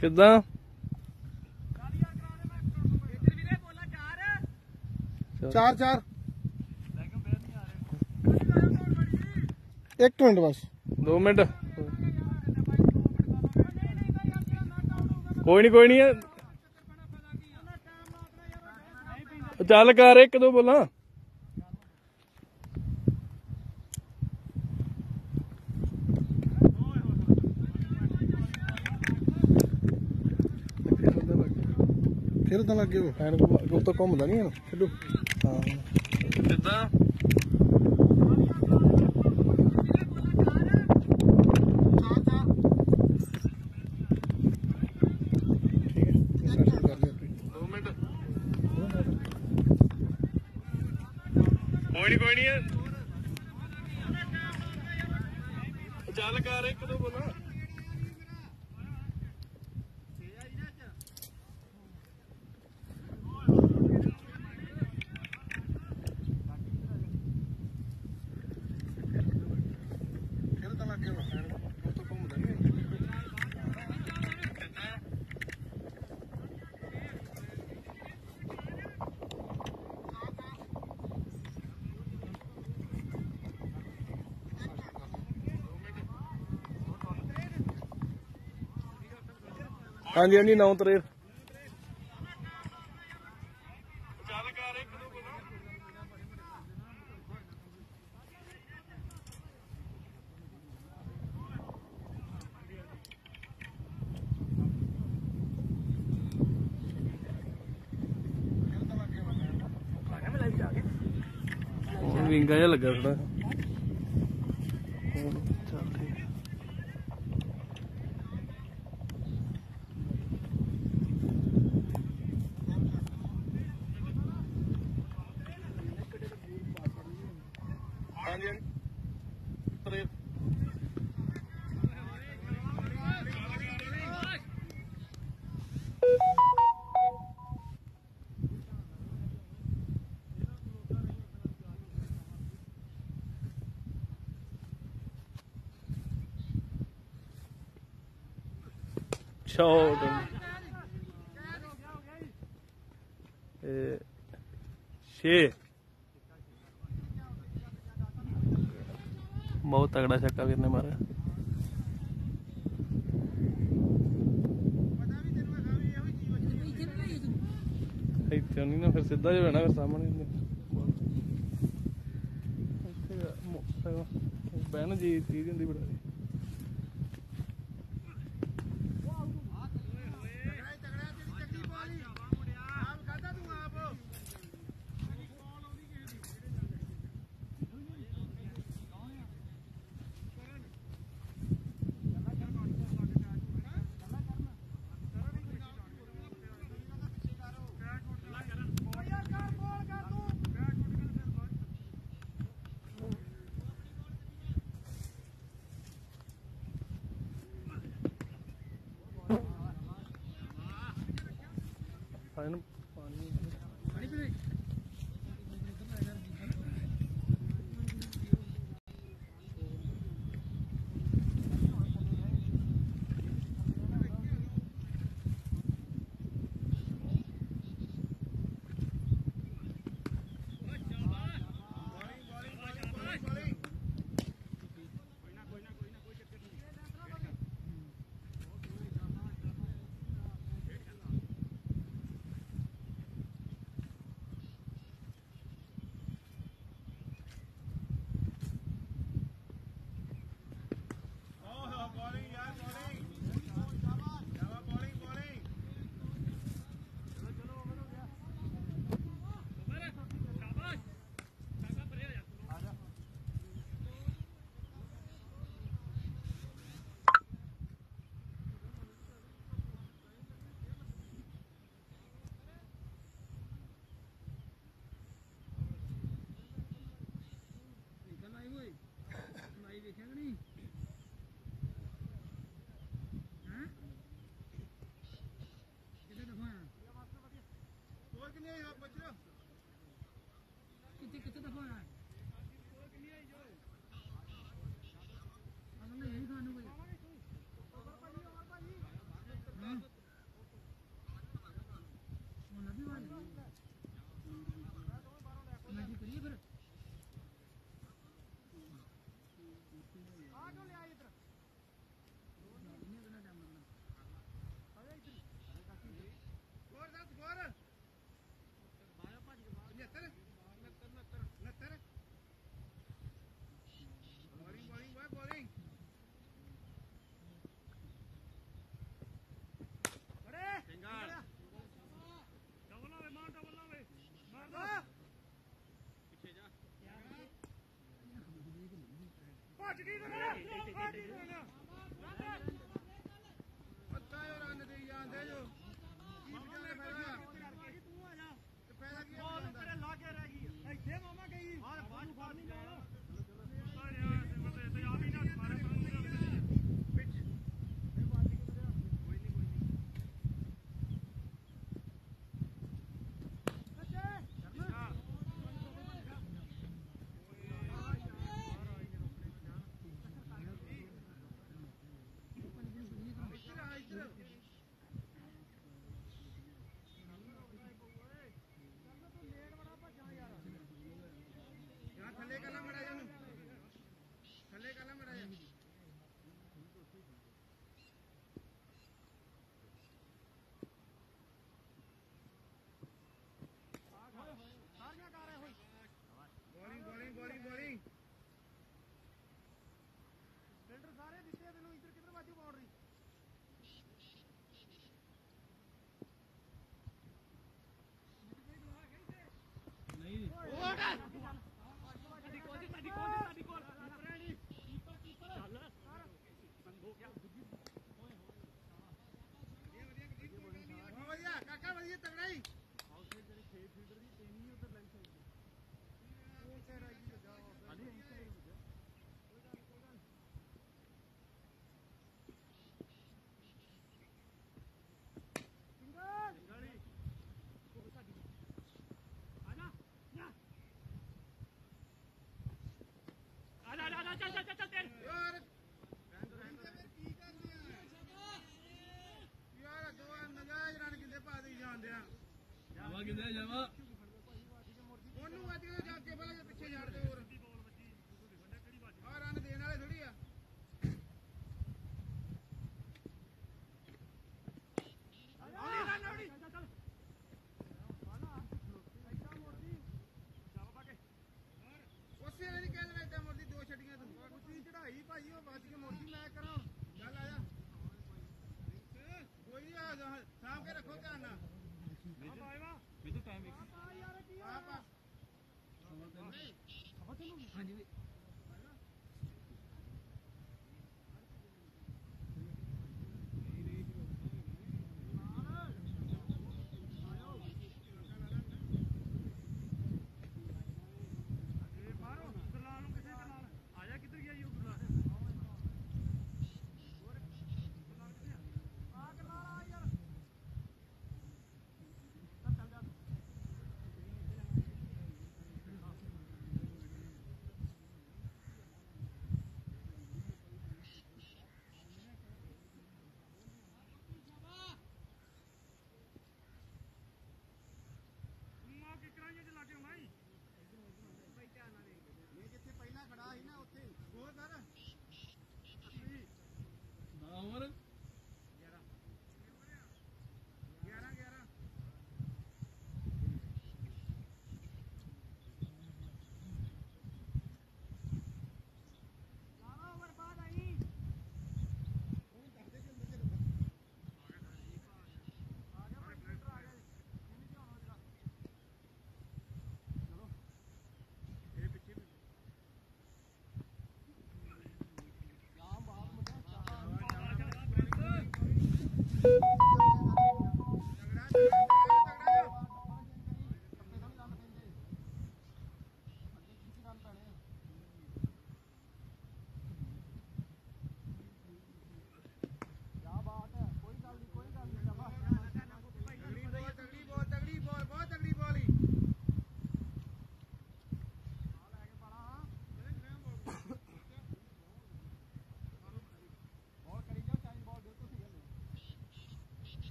ਕਿੱਦਾਂ? ਚਾਰ ਚਾਰ। ਇੱਕ ਮਿੰਟ ਬਸ। 2 ਮਿੰਟ। ਕੋਈ ਨਹੀਂ ਕੋਈ ਨਹੀਂ ਚੱਲ ਕਰ ਇੱਕ ਦੋ ਬੋਲਾਂ। ਤਾਂ ਲੱਗੇ ਉਹ? ਐਨ ਕੋ ਤਾਂ ਘੁੰਮਦਾ ਨਹੀਂ ਇਹਨੂੰ। ਛੱਡੋ ਹਾਂ। ਕਿੱਦਾਂ ਦੋ ਮਿੰਟ ਕੋਈ ਨਹੀਂ ਕੋਈ ਨਹੀਂ ਚੱਲ ਕਰ ਇੱਕ ਦੋ ਬੋਲਾਂ ਫਿਰ ਤਾਂ ਲੱਗੇ ਉਹ ਉਹ ਤਾਂ ਘੁੰਮਦਾ ਨਹੀਂ ਹਾਂਜੀ ਹਾਂਜੀ ਨੌ ਤਰੇ ਚੱਲ ਵਿੰਗਾ ਜਿਹਾ ਲੱਗਾ ਥੋੜਾ ਸ਼ਾਟ ਇਹ ਛੇ ਬਹੁਤ ਤਗੜਾ ਛੱਕਾ ਕਿਰਨੇ ਮਾਰਿਆ ਇੱਥੇ ਨਹੀਂ ਨਾ ਫਿਰ ਸਿੱਧਾ ਜਿਹਾ ਹੋਣਾ ਫਿਰ ਸਾਹਮਣੇ ਹੁੰਦੇ ਇੱਥੇ ਮੋ- ਬਹਿਣ ਜੀ ਚੀਜ਼ ਹੁੰਦੀ ਬੜਾ किती किती दाखवणार ਭੱਜ ਗਈ ਤੇ ਭੱਜ ਗਈ ਤੇ ਅੱਛਾ ਯਾਰ ਰਨ ਦੇ ਜਾਂਦੇ ਜੋ ਕੀ ਵਿਚਾਰੇ ਫਾਇਦਾ ਤੂੰ ਆ ਜਾ ਤੇ ਫਾਇਦਾ ਕੀ ਬੋਲ ਹੁੰਦਾ ਤੇਰੇ ਲਾਗੇ ਰਹਿ ਗਈ ਇੱਥੇ ਮਾਮਾ ਗਈ ਹਾਂ ਬਾਹਰ ਫੜ ਨਹੀਂ ਮਾਰ ਅਰੇ ਯਾਰ ਸਿਮਰ ਤੇ ਆ ਵੀ ਨਾ ਮਾਰੇ ਪਿੱਛ ਕੋਈ ਨਹੀਂ ਕੋਈ ਨਹੀਂ ਇੱਧਰ ਆ ਇੱਧਰ ਯਾਰ ਥੱਲੇ ਕਰ ਲਾ ਮੜਾ ਜਾ ਨੂੰ ਥੱਲੇ ਕਰ ਲਾ ਮੜਾ ਜਾ ਸਾਰੀਆਂ ਕਰ ਰਹੇ ਹੋਈ bowling bowling bowling bowling filter ਸਾਰੇ ਦਿੱਤੇ ਆ ਤੈਨੂੰ ਇੱਧਰ ਕਿੱਧਰ ਵਾਜੂ ਬਾਉਂਡਰੀ ਨਹੀਂ ਸਾਡੀ ਕੋਲ ਸਾਡੀ ਕੋਲ ਸਾਡੀ ਕੋਲ ਨਹੀਂ ਕੀਪਰ ਕੀਪਰ ਚੱਲ ਹੋ ਗਿਆ ਬਹੁਤ ਵਧੀਆ ਕਾਕਾ ਵਧੀਆ ਤਗੜਾ ਹੀ ਆਜਾ ਆਜਾ ਆਜਾ ਚੱਲ ਚੱਲ ਚੱਲ ਤੇਰੇ ਯਾਰ ਕੀ ਕਰਦੇ ਆ ਯਾਰ ਦੋ ਨਜਾਇਜ਼ ਰਨ ਕਿੰਦੇ ਪਾ ਦੇ ਜਾਂਦੇ ਆ ਜਾਵਾ ਕਿੰਨੇ ਜਾਵਾ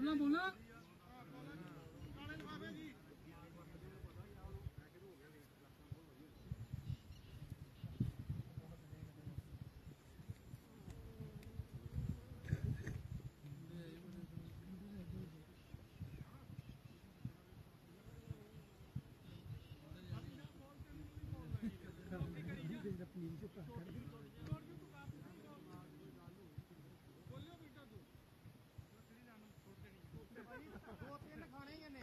ਬੋਲਾਂ ਬੋਲਣਾ। ਦੋ ਤਿੰਨ ਖਾਣੇ ਹੀ ਇਹਨੇ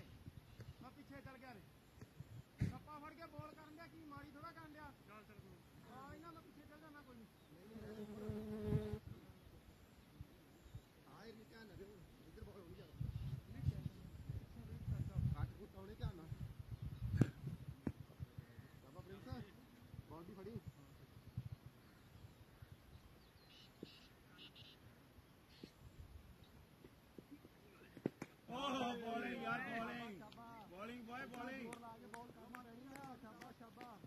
ਮੈਂ ਪਿੱਛੇ ਚੱਲ ਗਿਆ ਰੇ ਸੱਪਾ ਫੜ ਕੇ ਬੋਲ ਕਰਨ ਦਿਆ ਕੀ ਮਾਰੀ ਥੋੜਾ ਕਰਨ ਦਿਆ ਹਾਂ ਇਹਨਾਂ ਮੈਂ ਪਿੱਛੇ ਚੱਲ ਜਾਣਾ ਕੋਈ ਨਹੀਂ ਆਏ ਨਹੀਂ ਧਿਆਨ ਨਾ ਇੱਧਰ ਬੋਲ ਹੋਣੀ ਜਾ ਕੱਟ ਕੁੱਟ ਆਉਣੇ ਧਿਆਨ ਨਾਲ ਬਾਬਾ ਪ੍ਰਿੰਸ ਬਾਡੀ ਫੜੀ ਓਹ ਬੋਲਿੰਗ ਯਾਰ ਬੋਲਿੰਗ ਬੋਲਿੰਗ ਬॉय ਬੋਲਿੰਗ ਲਾ ਕੇ ਬੋਲ ਕਰਮਾ ਰਹਿਣੀ ਆ ਸ਼ਾਬਾ ਸ਼ਾਬਾ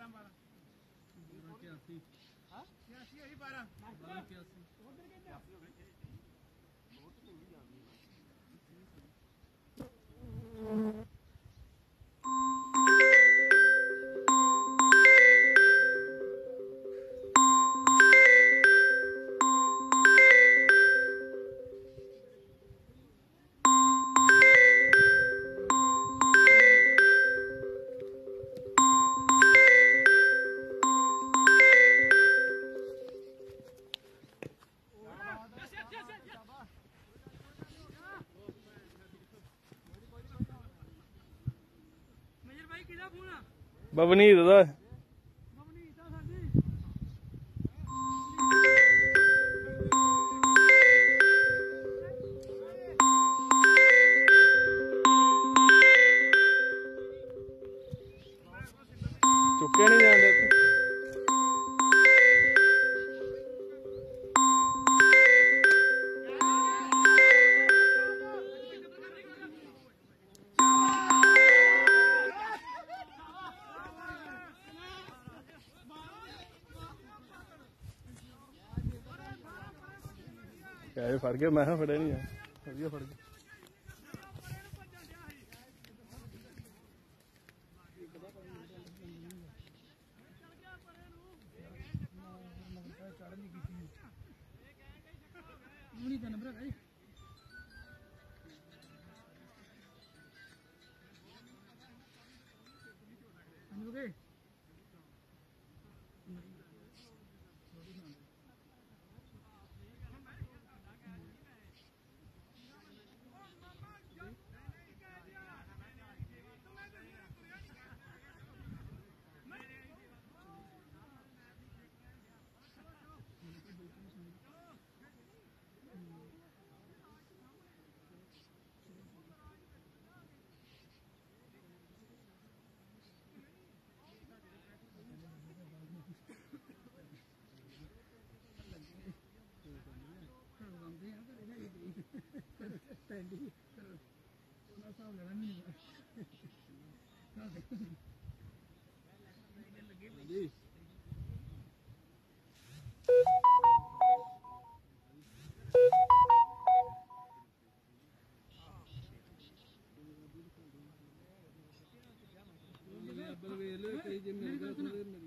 ਬਾਰਾਂ ਬਾਰਾਂ ਹਾਂ 86 ਹੋਈ 12 ਮੇਜਰ ਬਵਨੀਤ ਦਾ ਮਮਨੀ ਗਿਆ ਮੈਂ ਕਿਹਾ ਫੜਿਆ ਨਹੀਂ ਆ। ਵਧੀਆ ਫੜ ਗਿਆ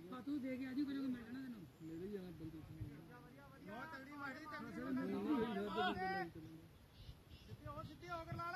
ਹਾਂ ਤੂੰ ਦੇ ਕੇ ਆਜੀ ਕੋਈ ਨਾ ਕੋਈ ਮਿਲ ਜਾਣਾ ਤੈਨੂੰ। ਮੇਰੇ ਜਾਣਾ ਬੰਦੇ ਬਹੁਤ ਤਗੜੀ ਮਾਰੀ ਤਗੜੀ ਸਿੱਧੇ ਹੋ ਸਿੱਧੇ ਹੋ ਕਰ ਲਾ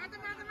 Mata, mata, mata.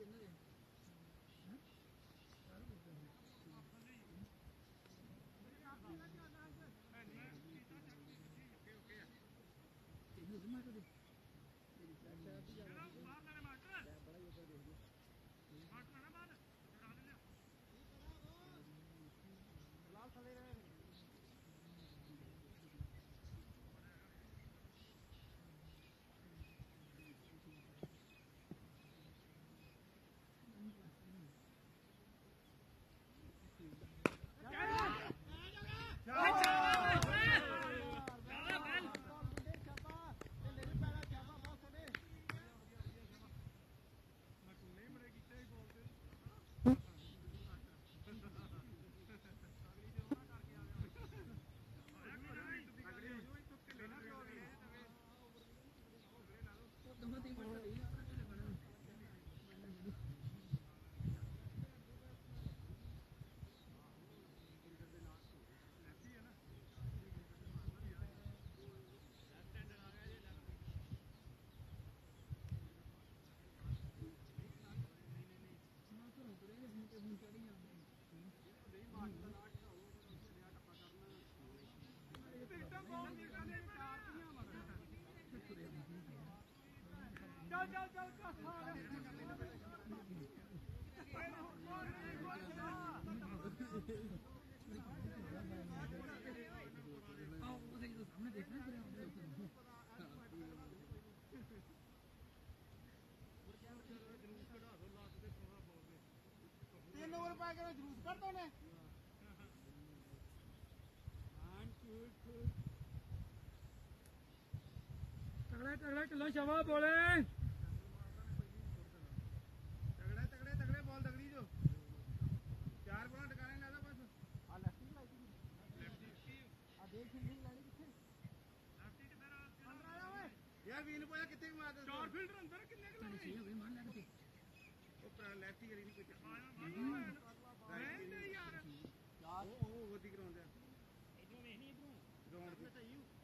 Tiene. gonna be one of those. Dhillon ਸ਼ਾਬਾਸ਼ ਬੋਲੇ। ਤਗੜੇ ਤਗੜੇ ਤਗੜੇ ਬਾਲ ਤਗੜੀ ਜੋ। ਚਾਰ ਬਾਲਾਂ ਟਿਕਾਣੇ ਲਾ ਦੋ ਬਸ। ਆ ਲੈਫਟੀ ਲਾਈ ਸੀ ਲੈਫਟੀ ਆ ਦੇਖ ਫੀਲਡਿੰਗ ਲਾਣੀ ਕਿੱਥੇ ਲੈਫਟੀ ਕਿੱਧਰ ਆ ਅੰਦਰ ਆਇਆ ਓਏ। ਯਾਰ ਵੀਨ ਪੋਇਆ ਕਿੱਥੇ ਮਾਰ ਦੇ ਚਾਰ ਫੀਲਡਰ ਅੰਦਰ ਕਿੰਨੇ ਕਿਲੋ ਸਹੀ ਹੋ ਗਈ ਮਾਰ ਲੱਗ ਤੇ ਉਹ ਪਰ ਲੈਫਟੀ ਕਰੀ ਨਹੀਂ ਕੋਈ ਤੇ ਯਾਰ। ਯਾਰ। ਉਹ ਉਹ ਗਰਾਉਂਡ ਆ ਇਧਰੋਂ ਵੇਖ ਨਹੀਂ ਇਧਰੋਂ। ਗਰਾਉਂਡ ਤੇ।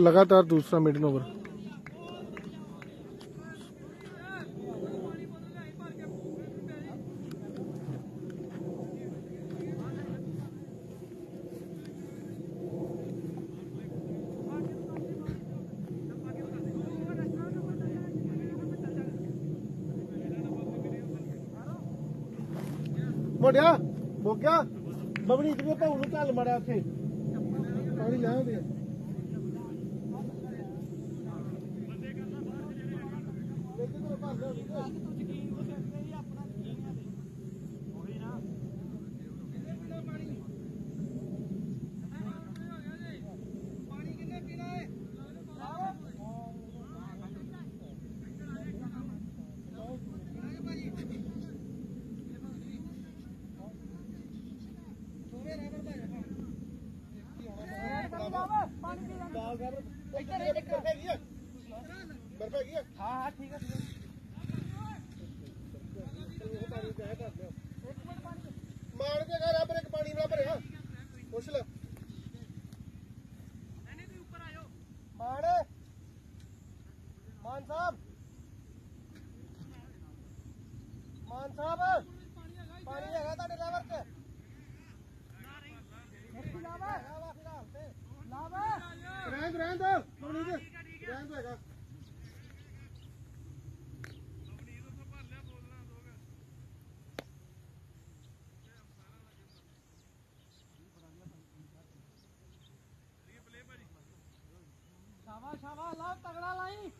ਲਗਾਤਾਰ ਦੂਸਰਾ ਮਿਡਨ ਓਵਰ। ਮੋੜਿਆ, ਹੋ ਗਿਆ। ਬਬਣੀ ਤੇ ਭਾਉ ਨੂੰ ਚੱਲ ਮੜਿਆ ਉੱਥੇ। ਪਾਣੀ ਲੈ ਆਉਂਦੇ ਇੱਧਰ ਇੱਕ ਹੈਗੀ ਆ ਬਰਫ ਹੈਗੀ ਆ ਹਾਂ ਹਾਂ ਠੀਕ ਹੈ ਮਾਰ ਕੇ ਘਰ ਆਪਣੇ ਪਾਣੀ ਵਾਲਾ ਭਰਿਆ ਪੁੱਛ ਲੈ ਨਹੀਂ ਤੁਸੀਂ ਉੱਪਰ ਆਇਓ ਮਾਣ ਮਾਨ ਸਾਹਿਬ ਮਾਨ ਸਾਹਿਬ ਪਾਣੀ ਹੈਗਾ ਤੁਹਾਡੇ ਲੈਵਰ ਤੇ ਲਾਵਾ ਲਾਵਾ ਫਿਲਹਾਲ ਤੇ ਲਾਵਾ ਰਹਿਣ ਰਹਿਣ ਦੋ ਮਮਨੀ ਜੀ ਰਹਿਣ ਦੋ ਹੈਗਾ ਸ਼ਾਬਾਸ਼ ਲਾ ਤਗੜਾ ਲਾਈ।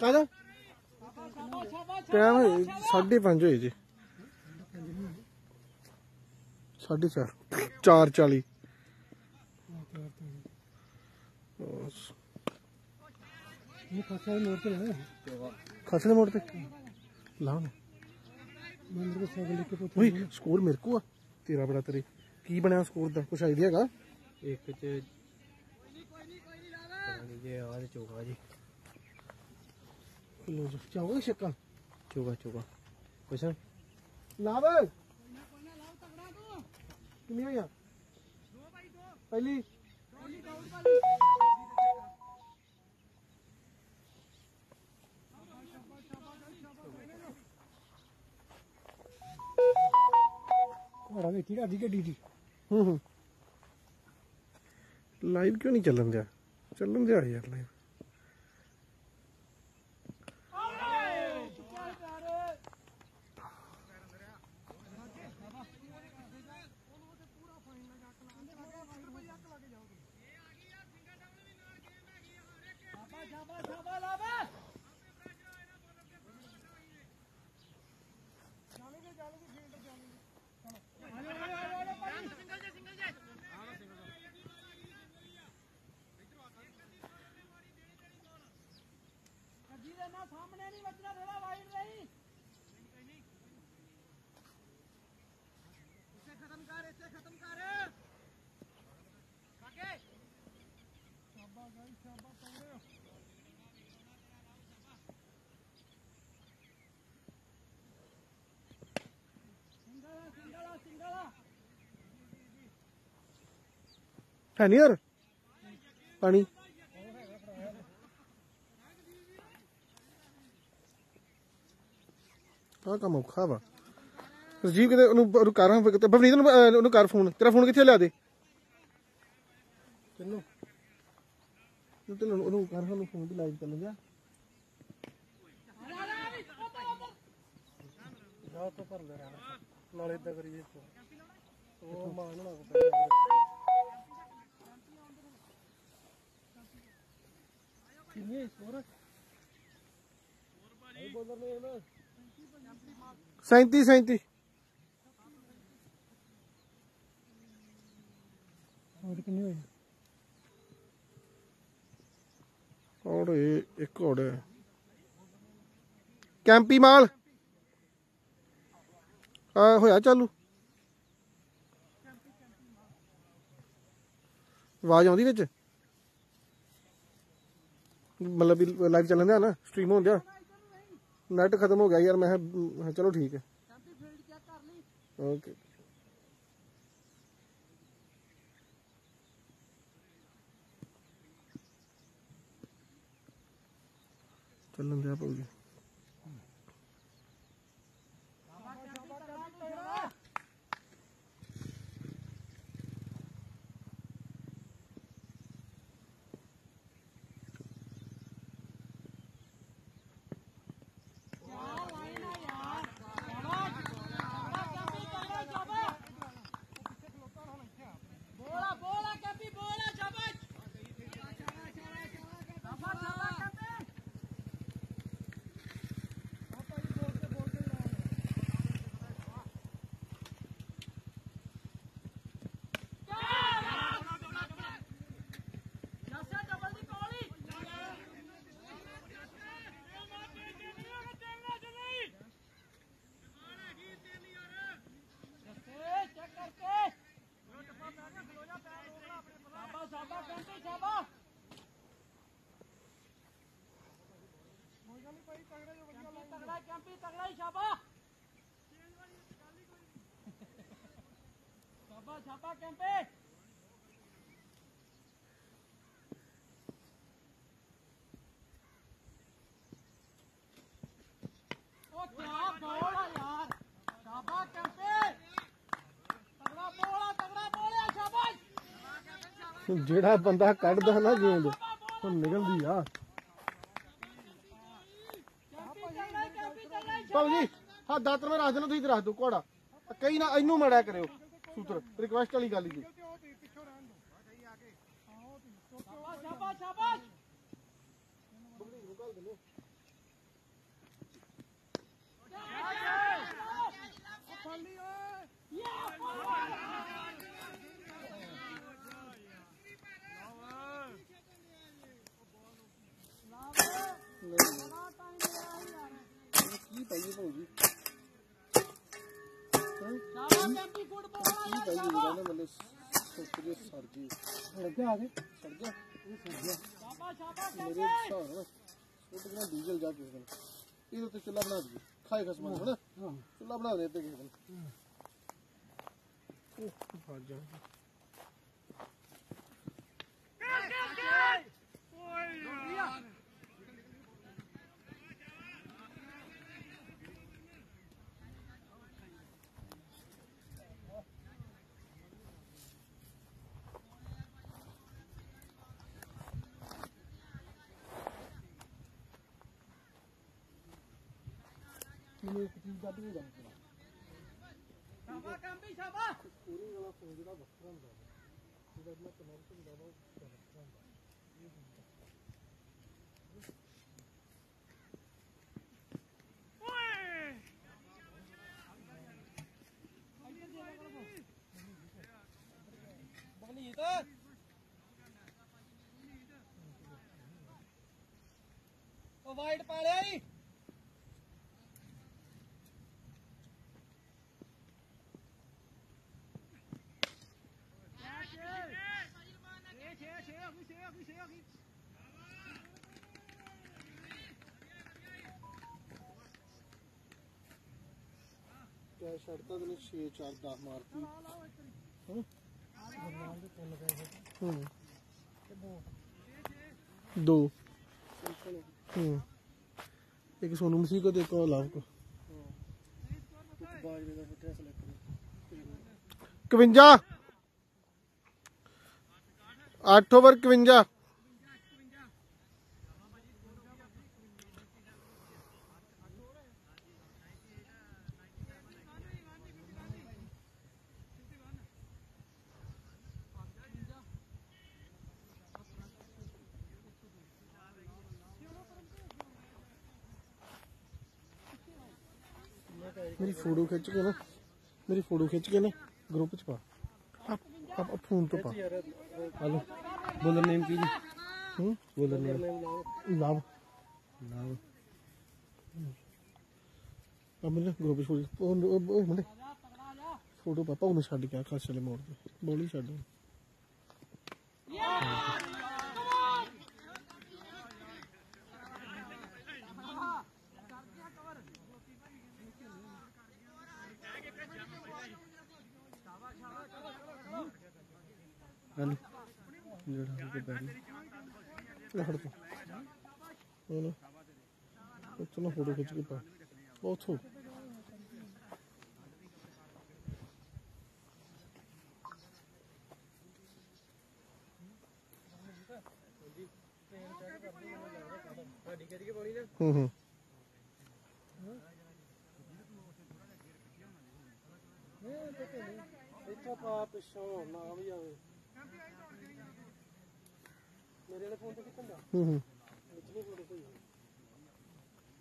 ਕਾਹਦਾ? ਟਾਈਮ 5:30 ਹੋਏ ਜੀ। 4:30 4:40 ਇਹ ਖਾਸਾ ਮੋੜ ਤੇ ਲੈ ਖਾਸੇ ਦੇ ਮੋੜ ਤੇ ਲਾਉਂ ਮੰਦਰ ਕੋ ਸਾਗਲ ਕੇ ਪੁੱਤ ਓਏ ਸਕੋਰ ਮੇਰੇ ਕੋ ਆ। ਤੇਰਾ ਬੜਾ ਤੇਰੇ। ਕੀ ਬਣਿਆ ਸਕੋਰ ਦਾ? ਕੁਛ ਆਈਡੀਆ ਹੈਗਾ? ਇੱਕ ਚ ਜੇ ਆਵਾਜ਼ ਚੋਗਾ ਜੀ। ਲੋ ਜੀ ਚਾਹੋਗੇ ਛੱਕਾ। ਚੋਗਾ ਚੋਗਾ। ਕੁਛ? ਲਾਵ। ਕਿੰਨੀ ਹੋਈਆਂ ਪਹਿਲੀ। ਘੋੜਾ ਵੇਖੀ ਰਾਜੀ ਗੱਡੀ ਦੀ? ਹੂੰ ਹੂੰ। ਲਾਈਵ ਕਿਉਂ ਨਹੀਂ ਚੱਲਣ ਦਿਆ? ਚੱਲਣ ਦਿਆ ਯਾਰ ਲਾਈਵ ਜਿਹਦੇ ਨਾਲ ਸਾਹਮਣੇ ਨਹੀਂ ਵੱਜਣਾ ਥੋੜਾ ਵਾਈਡ ਰਹੀ ਇੱਥੇ ਖਤਮ ਕਰ ਇੱਥੇ ਖਤਮ ਕਰ ਕਾਕੇ ਸ਼ਾਬਾ ਗਾਈ ਸ਼ਾਬਾ ਪਕੜਿਓ ਸਿੰਗਲਾ ਸਿੰਗਲਾ ਸਿੰਗਲਾ ਹੈ ਨਹੀਂ ਯਾਰ? ਪਾਣੀ। ਆਹ ਕੰਮ ਔਖਾ ਵਾ। ਰਜੀਵ ਕਿਤੇ ਉਹਨੂੰ ਉਹਨੂੰ ਕਰ ਹਾਂ ਕਿਤੇ ਬਵਨੀਤ ਨੂੰ ਅਹ, ਉਹਨੂੰ ਕਰ ਫੋਨ। ਤੇਰਾ ਫੋਨ ਕਿੱਥੇ ਲਿਆ ਦੇ। ਚਲੋ ਤੂੰ ਤੇ ਉਹਨੂੰ ਕਰ ਸਾਨੂੰ ਫੋਨ ਤੇ ਲਾਈਵ ਚੱਲ ਗਿਆ ਜਾ ਤੋਂ ਭਰ ਲੈ ਰਹਾ ਨਾਲੇ ਇਦਾਂ ਕਰੀਏ ਉਹ ਮਾਨ ਨਾ ਕੋ ਕਿੰਨੇ ਸਕੋਰ 37 37 ਹੋਰ ਕਿੰਨੇ ਹੋਏ? ਇਹ ਇੱਕ ਔੜ ਹੈ। ਕੈਂਪੀ ਮਾਲ। ਆ ਹੋਇਆ ਚਾਲੂ। ਆਵਾਜ਼ ਆਉਂਦੀ ਵਿੱਚ? ਮਤਲਬ ਵੀ ਲਾਈਵ ਚੱਲਣ ਦਿਆ ਨਾ ਸਟ੍ਰੀਮ ਹੋਣ ਦਿਆ। ਨੈਟ ਖਤਮ ਹੋ ਗਿਆ ਯਾਰ ਮੈਂ ਕਿਹਾ, ਮੈਂ ਕਿਹਾ ਚਲੋ ਠੀਕ ਹੈ। ਓਕੇ ਚੱਲਣ ਦਿਆ ਪਊਗੀ ਬੋਲਾ ਬੋਲਾ ਕੈਪੀ ਬੋਲਾ ਸ਼ਾਬਾਸ਼ ਸ਼ਾਬਾਸ਼ ਸ਼ਾਬਾਸ਼ ਸ਼ਾਬਾਸ਼ ਕੈਪੀ ਛਾਪਾ ਕੈਂਪੇ ਉਹ ਕਿਆ ਬੋਲ ਆ ਯਾਰ। ਛਾਪਾ ਕੈਂਪੇ ਤਗੜਾ ਬੋਲ ਆ ਤਗੜਾ ਬੋਲ ਆ ਸ਼ਾਬਾਸ਼। ਜਿਹੜਾ ਬੰਦਾ ਕੱਢਦਾ ਨਾ ਗੇਂਦ ਉਹ ਨਿਕਲਦੀ ਆ। ਕੈਂਪੀ ਚੱਲ ਰਿਹਾ ਕੈਂਪੀ ਚੱਲ ਰਿਹਾ ਭਾਉ ਜੀ ਹਾਂ ਦਾਤਰ ਮੈਂ ਰੱਖ ਦੇਣਾ ਤੁਸੀਂ ਤੇ ਰੱਖ ਦਿਓ ਘੋੜਾ। ਕਈ ਨਾ ਇਹਨੂੰ ਮੜਿਆ ਕਰਿਓ। ਸੂਤਰ ਰਿਕਵੈਸਟ ਵਾਲੀ ਗੱਲ ਜੀ। ਸ਼ਾਬਾਸ਼ ਸ਼ਾਬਾਸ਼ ਸ਼ਾਬਾਸ਼ ਕੀ ਪਾਈਏ ਭਾਉ ਜੀ ਕੀ ਡੀਜ਼ਲ ਕਿਸੇ ਦਿਨ ਇਹਦੇ ਉੱਤੇ ਚੁੱਲਾ ਬਣਾ ਦਈਏ ਖਾਏ ਖਸਮਾਂ ਹਨਾ ਚੁੱਲਾ ਬਣਾ ਦੇ ਤੇ ਕਿਸੇ ਦਿਨ ਉਹ ਫੜ ਜਾ ਮੈਨੂੰ ਇੱਕ ਚੀਜ਼ ਦਾ ਵੀ ਦੱਸ ਪੂਰੀ ਵਾਲਾ ਫੋਨ ਜਿਹੜਾ ਵੱਖਰਾ ਹੁੰਦਾ ਵਾ, ਜਿਹੜਾ ਇਹਦਾ ਕਨੈਕਟ ਹੁੰਦਾ ਵਾ ਉਹ ਵੱਖਰਾ ਹੁੰਦਾ ਬਗਲੀਤ ਉਹ ਵਾਈਟ ਪਾ ਲਿਆ ਈ ਛੱਡਤਾ ਤੈਨੂੰ 6 4 10 ਮਾਰਤੀ। ਹੂੰ। ਦੋ। ਹੂੰ। ਇੱਕ ਸੋਨੂ ਮਸੀਹ ਕੋ ਤੇ ਇੱਕ ਉਹ ਕੋ। 51 8 ਓਵਰ 51 ਮੇਰੀ ਫੋਟੋ ਖਿੱਚ ਕੇ ਨਾ, ਮੇਰੀ ਫੋਟੋ ਖਿੱਚ ਕੇ ਨਾ ਗਰੁੱਪ ਚ ਪਾ। ਆਪ ਫੋਨ ਤੋਂ ਪਾ। ਹਲੋ ਬੋਲਰ ਨੇਮ ਕੀ ਜੀ? ਹੂੰ ਬੋਲਰ ਨੇਮ ਲਵ। ਲਵ। ਆ ਗਰੁੱਪ ਚ ਫੋਟੋ ਉਹ ਮੁੰਡੇ। ਫੋਟੋ ਪਾਪਾ, ਉਹਨੂੰ ਛੱਡ ਕੇ ਆ ਖਾਸ ਮੋੜ ਤੇ। ਬੋਲੀ ਛੱਡ। ਹਲੋ ਜਿਹੜਾ ਹੋ ਗਿਆ। ਲੈ ਹਟ ਤੂੰ ਉਹ ਨਾ ਉੱਥੋਂ ਨਾ ਫੋਟੋ ਖਿੱਚ ਕੇ ਪਾ। ਉੱਥੋਂ। ਹੂੰ ਹੂੰ ਇੱਥੋਂ ਪਾ ਪਿੱਛੋਂ ਨਾ ਵੀ ਆਵੇ ਮੇਰੇ ਵਾਲੇ ਫੋਨ ਤੇ ਕਿੱਥੇ ਹੁੰਦਾ ਹੂੰ ਹੂੰ।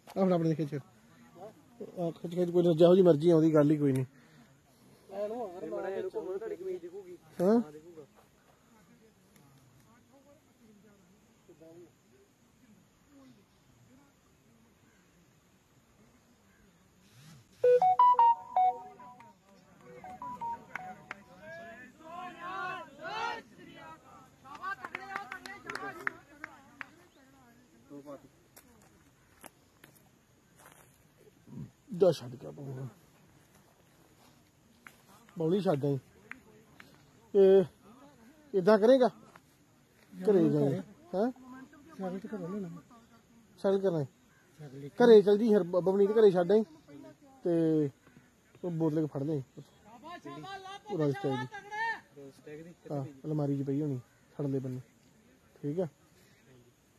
ਆਪਣਾ ਆਪਣੇ ਖਿੱਚ ਆ ਖਿੱਚ ਖਿੱਚ ਕੋਈ ਜਿਹੋ ਜੀ ਮਰਜ਼ੀ ਆਉਂਦੀ, ਗੱਲ ਹੀ ਕੋਈ ਨਹੀਂ। ਐਨੂੰ ਅਗਰ ਜਾ ਛੱਡ ਕੇ ਪਾਉਣਾ ਬੌਲੀ ਛੱਡ ਆਈ। ਇਹ ਇਦਾਂ ਕਰੇਗਾ? ਘਰੇ ਜਾਏ ਹਾਂ? ਸਾਗਲ ਤੇ ਕਰੋ ਨਾ ਸਾਈਕਲ ਕਰਨਾ। ਘਰੇ ਚਲ ਜੀ ਹਰ ਬਬਨੀ ਦੇ ਘਰੇ ਛੱਡ ਆਈ। ਤੇ ਉਹ ਬੋਤਲ ਕੇ ਫੜ ਲੈ ਪੂਰਾ ਸਟਾਈਲ ਦੀ। ਹਾਂ ਅਲਮਾਰੀ 'ਚ ਪਈ ਹੋਣੀ। ਥੜਲੇ ਬੰਨੇ। ਠੀਕ ਆ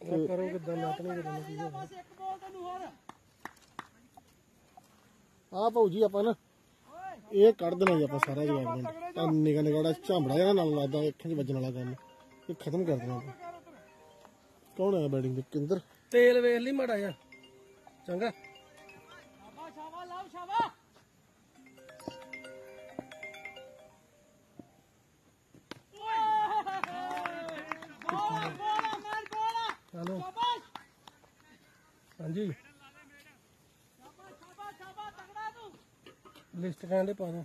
ਕਰੋ ਕਿਦਾਂ ਲੱਟ ਨਹੀਂ ਕਰਨਾ। ਬਸ ਇੱਕ ਬੋਲ ਤੈਨੂੰ ਹੋਰ ਆ ਭਾਊ ਜੀ ਆਪਾਂ ਨਾ ਇਹ ਕੱਢ ਦੇਣਾ ਜੀ ਆਪਾਂ ਸਾਰਾ ਜਵਾਬ ਆ ਨਿਗਾ ਨਿਗਾੜਾ ਝਾਂਬੜਾ ਜਿਹੜਾ ਨਾਲ ਲੱਗਦਾ ਅੱਖਾਂ 'ਚ ਵੱਜਣ ਵਾਲਾ ਕੰਮ। ਇਹ ਖਤਮ ਕਰ ਦੇਣਾ ਆਪਾਂ। ਕੌਣ ਆਇਆ ਬੈਟਿੰਗ ਤੇ ਕਿੰਦਰ ਤੇਲ ਵੇਖ ਲਈ ਮੜਾ ਜਾ ਚੰਗਾ। ਸ਼ਾਬਾਸ਼ ਸ਼ਾਬਾਸ਼ ਲਾਓ ਸ਼ਾਬਾਸ਼ ਬੋਲ ਬੋਲ ਮਾਰ ਬੋਲ। ਚਲੋ। ਸ਼ਾਬਾਸ਼। ਹਾਂਜੀ ਸ਼ਾਬਾਸ਼ ਸ਼ਾਬਾਸ਼ ਸ਼ਾਬਾਸ਼ ਤਗੜਾ ਤੂੰ ਲਿਸਟ ਕਹਿੰਦੇ ਪਾ ਦੋ।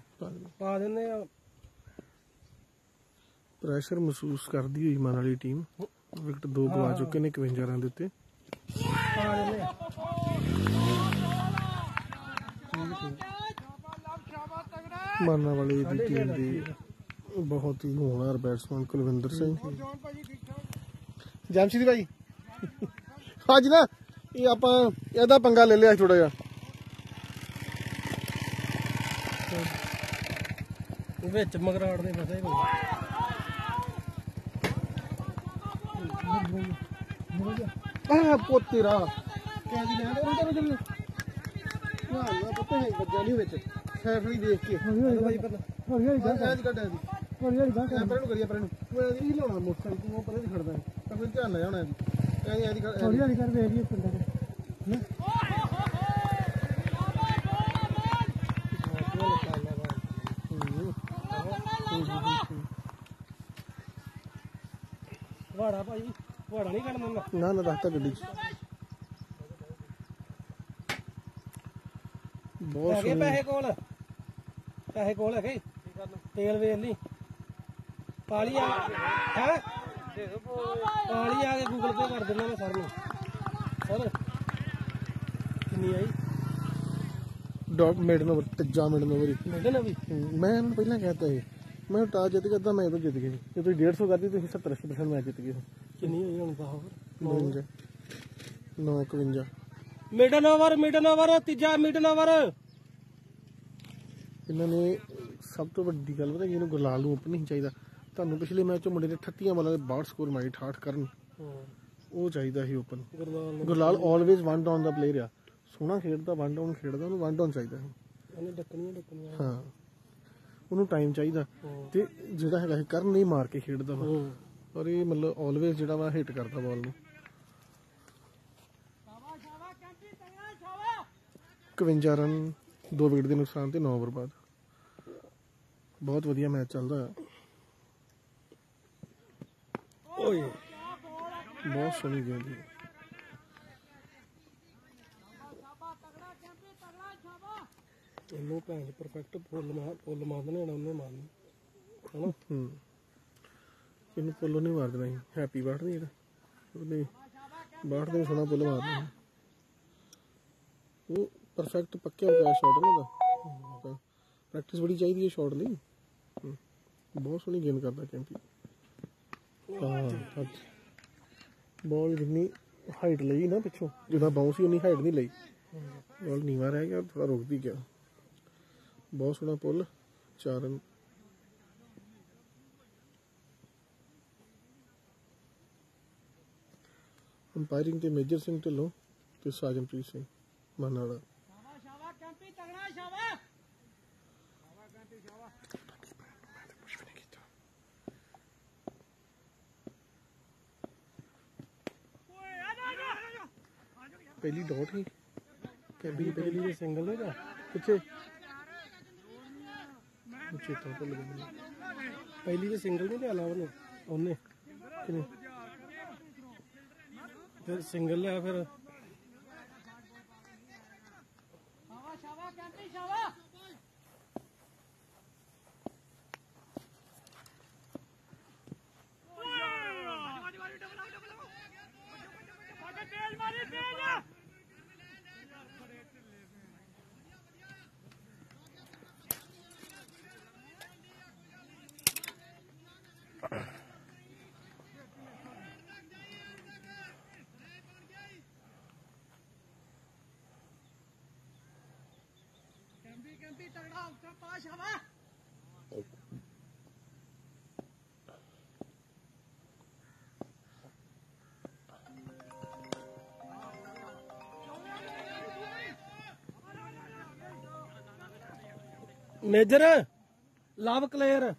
ਪਾ ਦਿੰਦੇ ਆ। ਪ੍ਰੈਸ਼ਰ ਮਹਿਸੂਸ ਕਰਦੀ ਹੋਈ ਮਨ ਵਾਲੀ ਟੀਮ ਵਿਕਟ ਦੋ ਗਵਾ ਚੁੱਕੇ ਨੇ 51 ਰਨ ਦੇ ਉੱਤੇ। ਪਾ ਦਿੰਦੇ ਆ। ਮਾਨਾ ਵਾਲੀ ਦੀ ਟੀਮ ਦੀ ਬਹੁਤ ਹੀ ਹੋਣਹਾਰ ਬੈਟਸਮੈਨ ਕੁਲਵਿੰਦਰ ਸਿੰਘ। ਜਮਸ਼ੀਦ ਭਾਈ। ਅੱਜ ਨਾ ਇਹ ਆਪਾਂ ਇਹਦਾ ਪੰਗਾ ਲੈ ਲਿਆ ਥੋੜਾ ਜਿਹਾ। ਵਿੱਚ ਮਗਰਾੜ ਦੇ ਫਸੇ ਕੋਈ ਆਹ ਪੋਤੇਰਾ ਕਹਿੰਦੀ ਨਾ ਉਹਦੇ ਉਹਦੇ ਉਹਦੇ ਵਾਹ ਨਾ ਪਤਾ ਹੈ ਵੱਜਾ ਨਹੀਂ ਵਿੱਚ। ਸੈਫ ਨਹੀਂ ਦੇਖ ਕੇ। ਭਾਈ ਪਰ ਹੌਲੀ ਹੌਲੀ ਗਾ ਕੱਢ ਕੱਢ ਦੀ ਹੌਲੀ ਹੌਲੀ ਗਾ ਪਰੇ ਨੂੰ ਕਰੀਏ ਪਰੇ ਨੂੰ। ਮੈਂ ਇਹ ਲਾਉਣਾ ਮੋਟਰਸਾਈਕਲ ਨੂੰ ਪਰੇ ਨਹੀਂ ਖੜਦਾ। ਤਾਂ ਕੋਈ ਧਿਆਨ ਨਾ ਜਾਣਾ ਇਹਦੀ ਦੀ ਹੌਲੀ ਕਰ ਵੇਖ ਲਈ ਪਿੰਡਾਂ ਦੇ। ਭਾਈ ਨਹੀਂ ਕੱਢ ਨਾ ਨਾ ਦੱਸਤਾ ਗੱਡੀ 'ਚ। ਬਹੁਤ ਹੈਗੇ ਸੋਹਣੀ। ਪੈਸੇ ਕੋਲ। ਪੈਸੇ ਕੋਲ ਹੈਗੇ। ਤੇਲ ਵੇਚ ਲਈ। ਪਾਲੀ ਆ ਹੈ? ਪਾਲੀ ਆ ਕੇ ਗੂਗਲ ਪੇ ਕਰ ਦਿੰਦਾ ਮੈਂ ਸਰ ਨੂੰ। ਸਰ ਕਿੰਨੀ ਆਈ? ਡਾਟ ਮੇਡ ਨੰਬਰ ਤੀਜਾ ਮੇਡ ਨੰਬਰ ਮਿਲਦੇ ਨਾ ਵੀ ਮੈਂ ਇਹਨੂੰ ਪਹਿਲਾਂ ਕਹਿਤਾ ਸੀ ਮੈਂ ਟਾਸ ਜਿੱਤ ਗਿਆ ਤਾਂ ਮੈਂ ਇਹ ਤੋਂ ਜਿੱਤ ਗਿਆ ਜੇ। ਤੁਸੀਂ 150 ਕਰਦੀ ਤੁਸੀਂ 70 80% ਮੈਚ ਜਿੱਤ ਗਏ ਕਿੰਨੀ ਹੋਈ ਹੁਣ ਤਾਂ ਹੋਰ 52 951 ਮਿਡਨ ਓਵਰ ਮਿਡਨ ਓਵਰ ਤੀਜਾ ਮਿਡਨ ਓਵਰ। ਇਹਨਾਂ ਨੇ ਸਭ ਤੋਂ ਵੱਡੀ ਗੱਲ ਪਤਾ ਕੀ ਇਹਨੂੰ ਗੁਰਲਾਲ ਨੂੰ ਓਪਨ ਨਹੀਂ ਚਾਹੀਦਾ। ਤੁਹਾਨੂੰ ਪਿਛਲੇ ਮੈਚ 'ਚ ਮੁੰਡੇ ਨੇ 38 ਬਾਲਾਂ ਦੇ 62 ਸਕੋਰ ਮਾਰੀ 68 ਕਰਨ। ਉਹ ਚਾਹੀਦਾ ਸੀ ਓਪਨ ਗੁਰਦਾਲ ਨੇ। ਗੁਰਲਾਲ ਆਲਵੇਜ਼ ਵਨ ਡਾਊਨ ਦਾ ਪਲੇਅਰ ਆ। ਸੋਹਣਾ ਖੇਡਦਾ ਵਨ ਡਾਊਨ ਖੇਡਦਾ ਉਹਨੂੰ ਵਨ ਡਾਊਨ ਚਾਹੀਦਾ ਸੀ। ਇਹਨੇ ਡੱਕਣੀਆਂ ਡੱਕਣੀਆਂ। ਹਾਂ। ਉਹਨੂੰ ਟਾਈਮ ਚਾਹੀਦਾ। ਤੇ ਜਿਹੜਾ ਹੈਗਾ ਸੀ ਕਰਨ ਨਹੀਂ ਮਾਰ ਕੇ ਖੇਡਦਾ ਵਾ। ਹੂੰ। ਔਰ ਇਹ ਮਤਲਬ ਆਲਵੇਜ਼ ਜਿਹੜਾ ਵਾ ਹਿੱਟ ਕਰਦਾ ਬਾਲ ਨੂੰ। ਸ਼ਾਬਾਸ਼ ਸ਼ਾਬਾਸ਼ ਕੈਂਪੀ ਤਗੜਾ ਸ਼ਾਬਾਸ਼ 51 ਰਨ ਦੋ ਵਿਕਟ ਦੇ ਨੁਕਸਾਨ ਤੇ 9 ਓਵਰ ਬਾਅਦ ਬਹੁਤ ਵਧੀਆ ਮੈਚ ਚੱਲਦਾ ਹੈ ਓਏ। ਬਹੁਤ ਸੋਹਣੀ ਗੇਮ ਦੀ ਸ਼ਾਬਾਸ਼ ਤਗੜਾ ਕੈਂਪੀ ਤਗੜਾ ਇਹਨੂੰ ਭੈਣ ਪਰਫੈਕਟ ਫੁੱਲ ਮਾਰ ਫੁੱਲ ਮਾਰ ਦੇਣੇ ਹੁਣ ਉਹਨੇ ਮਾਰਨੀ। ਹਨਾ? ਹੂੰ। ਇਹਨੂੰ ਪੁੱਲ ਨਹੀਂ ਮਾਰ ਦੇਣਾ ਸੀ ਹੈਪੀ ਬਾਟ ਨਹੀਂ ਇਹਦਾ। ਉਹਨੇ ਬਾਟ ਦੇ ਸੋਨਾ ਪੁੱਲ ਮਾਰ ਦੇਣਾ ਉਹ ਪਰਫੈਕਟ ਪੱਕਿਆ ਹੋਇਆ ਸ਼ਾਟ ਨਾ ਦਾ ਪ੍ਰੈਕਟਿਸ ਬੜੀ ਚਾਹੀਦੀ ਹੈ ਸ਼ਾਟ ਲਈ ਹੂੰ। ਬਹੁਤ ਸੋਹਣੀ ਗੇਮ ਕਰਦਾ ਕੈਂਪੀ। ਹਾਂ ਬਾਲ ਜਿੰਨੀ ਹਾਈਟ ਲਈ ਨਾ ਪਿੱਛੋਂ ਜਿਹਦਾ ਬਾਉਂਸ ਹੀ ਉਨੀ ਹਾਈਟ ਨਹੀਂ ਲਈ। ਬਾਲ ਨੀਵਾ ਰਹਿ ਗਿਆ ਥੋੜਾ ਰੁਕ ਵੀ ਗਿਆ। ਬਹੁਤ ਸੋਹਣਾ ਪੁੱਲ, ਚਾਰ ਅੰਪਾਇਰਿੰਗ ਤੇ ਮੇਜਰ ਸਿੰਘ ਢਿੱਲੋਂ ਤੇ ਸਾਜਨਪ੍ਰੀਤ ਸਿੰਘ ਮਾਨਾਲਾ ਪਹਿਲੀ ਡਾਟ ਹੀ? ਪਹਿਲੀ ਪਹਿਲੀ ਸਿੰਗਲ ਨਹੀਂ ਦਾ ਕਿੱਥੇ ਚੇਤਾ ਭੁੱਲ ਗਿਆ ਮੈਨੂੰ। ਪਹਿਲੀ ਤੇ ਸਿੰਗਲ ਨਹੀਂ ਲਿਆ ਲਾ ਉਹਨੇ। ਉਹਨੇ ਕਿਨੇ ਫਿਰ ਸਿੰਗਲ ਲਿਆ ਫਿਰ ਸ਼ਾਬਾਸ਼ ਸ਼ਾਬਾਸ਼ ਕੈਂਪੀ ਸ਼ਾਬਾਸ਼ ਕੈਂਪੀ ਤਗੜਾ ਉੱਤਰ ਪਾ ਸ਼ਾਬਾਸ਼ Major Love clear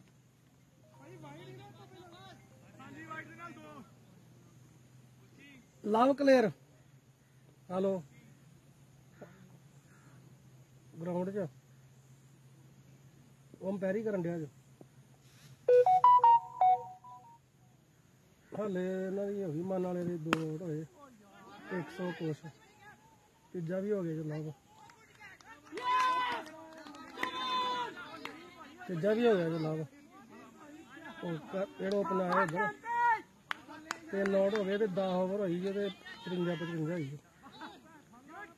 Love clear hello. Ground 'ਚ। ਉਹ ਅੰਪੈਰੀ ਕਰਨ ਡਿਆ ਜੋ ਹਾਲੇ ਇਹਨਾਂ ਦੀ ਹੋ ਗਈ ਮਨ ਵਾਲੇ ਦੇ ਦੋ ਆਊਟ ਹੋਏ। 100 ਕੁਛ। ਤੀਜਾ ਵੀ ਹੋ ਗਿਆ ਜੋ ਲਵ ਤੀਜਾ ਵੀ ਹੋ ਗਿਆ ਜੋ ਲਵ ਉਹ ਕ- ਜਿਹੜਾ ਓਪਨ ਆਇਆ ਉਧਰ ਤੇ ਨੋਟ ਹੋ ਗਏ ਤੇ 10 ਓਵਰ ਹੋਈ ਜੇ ਤੇ 53 55 ਹੋਈ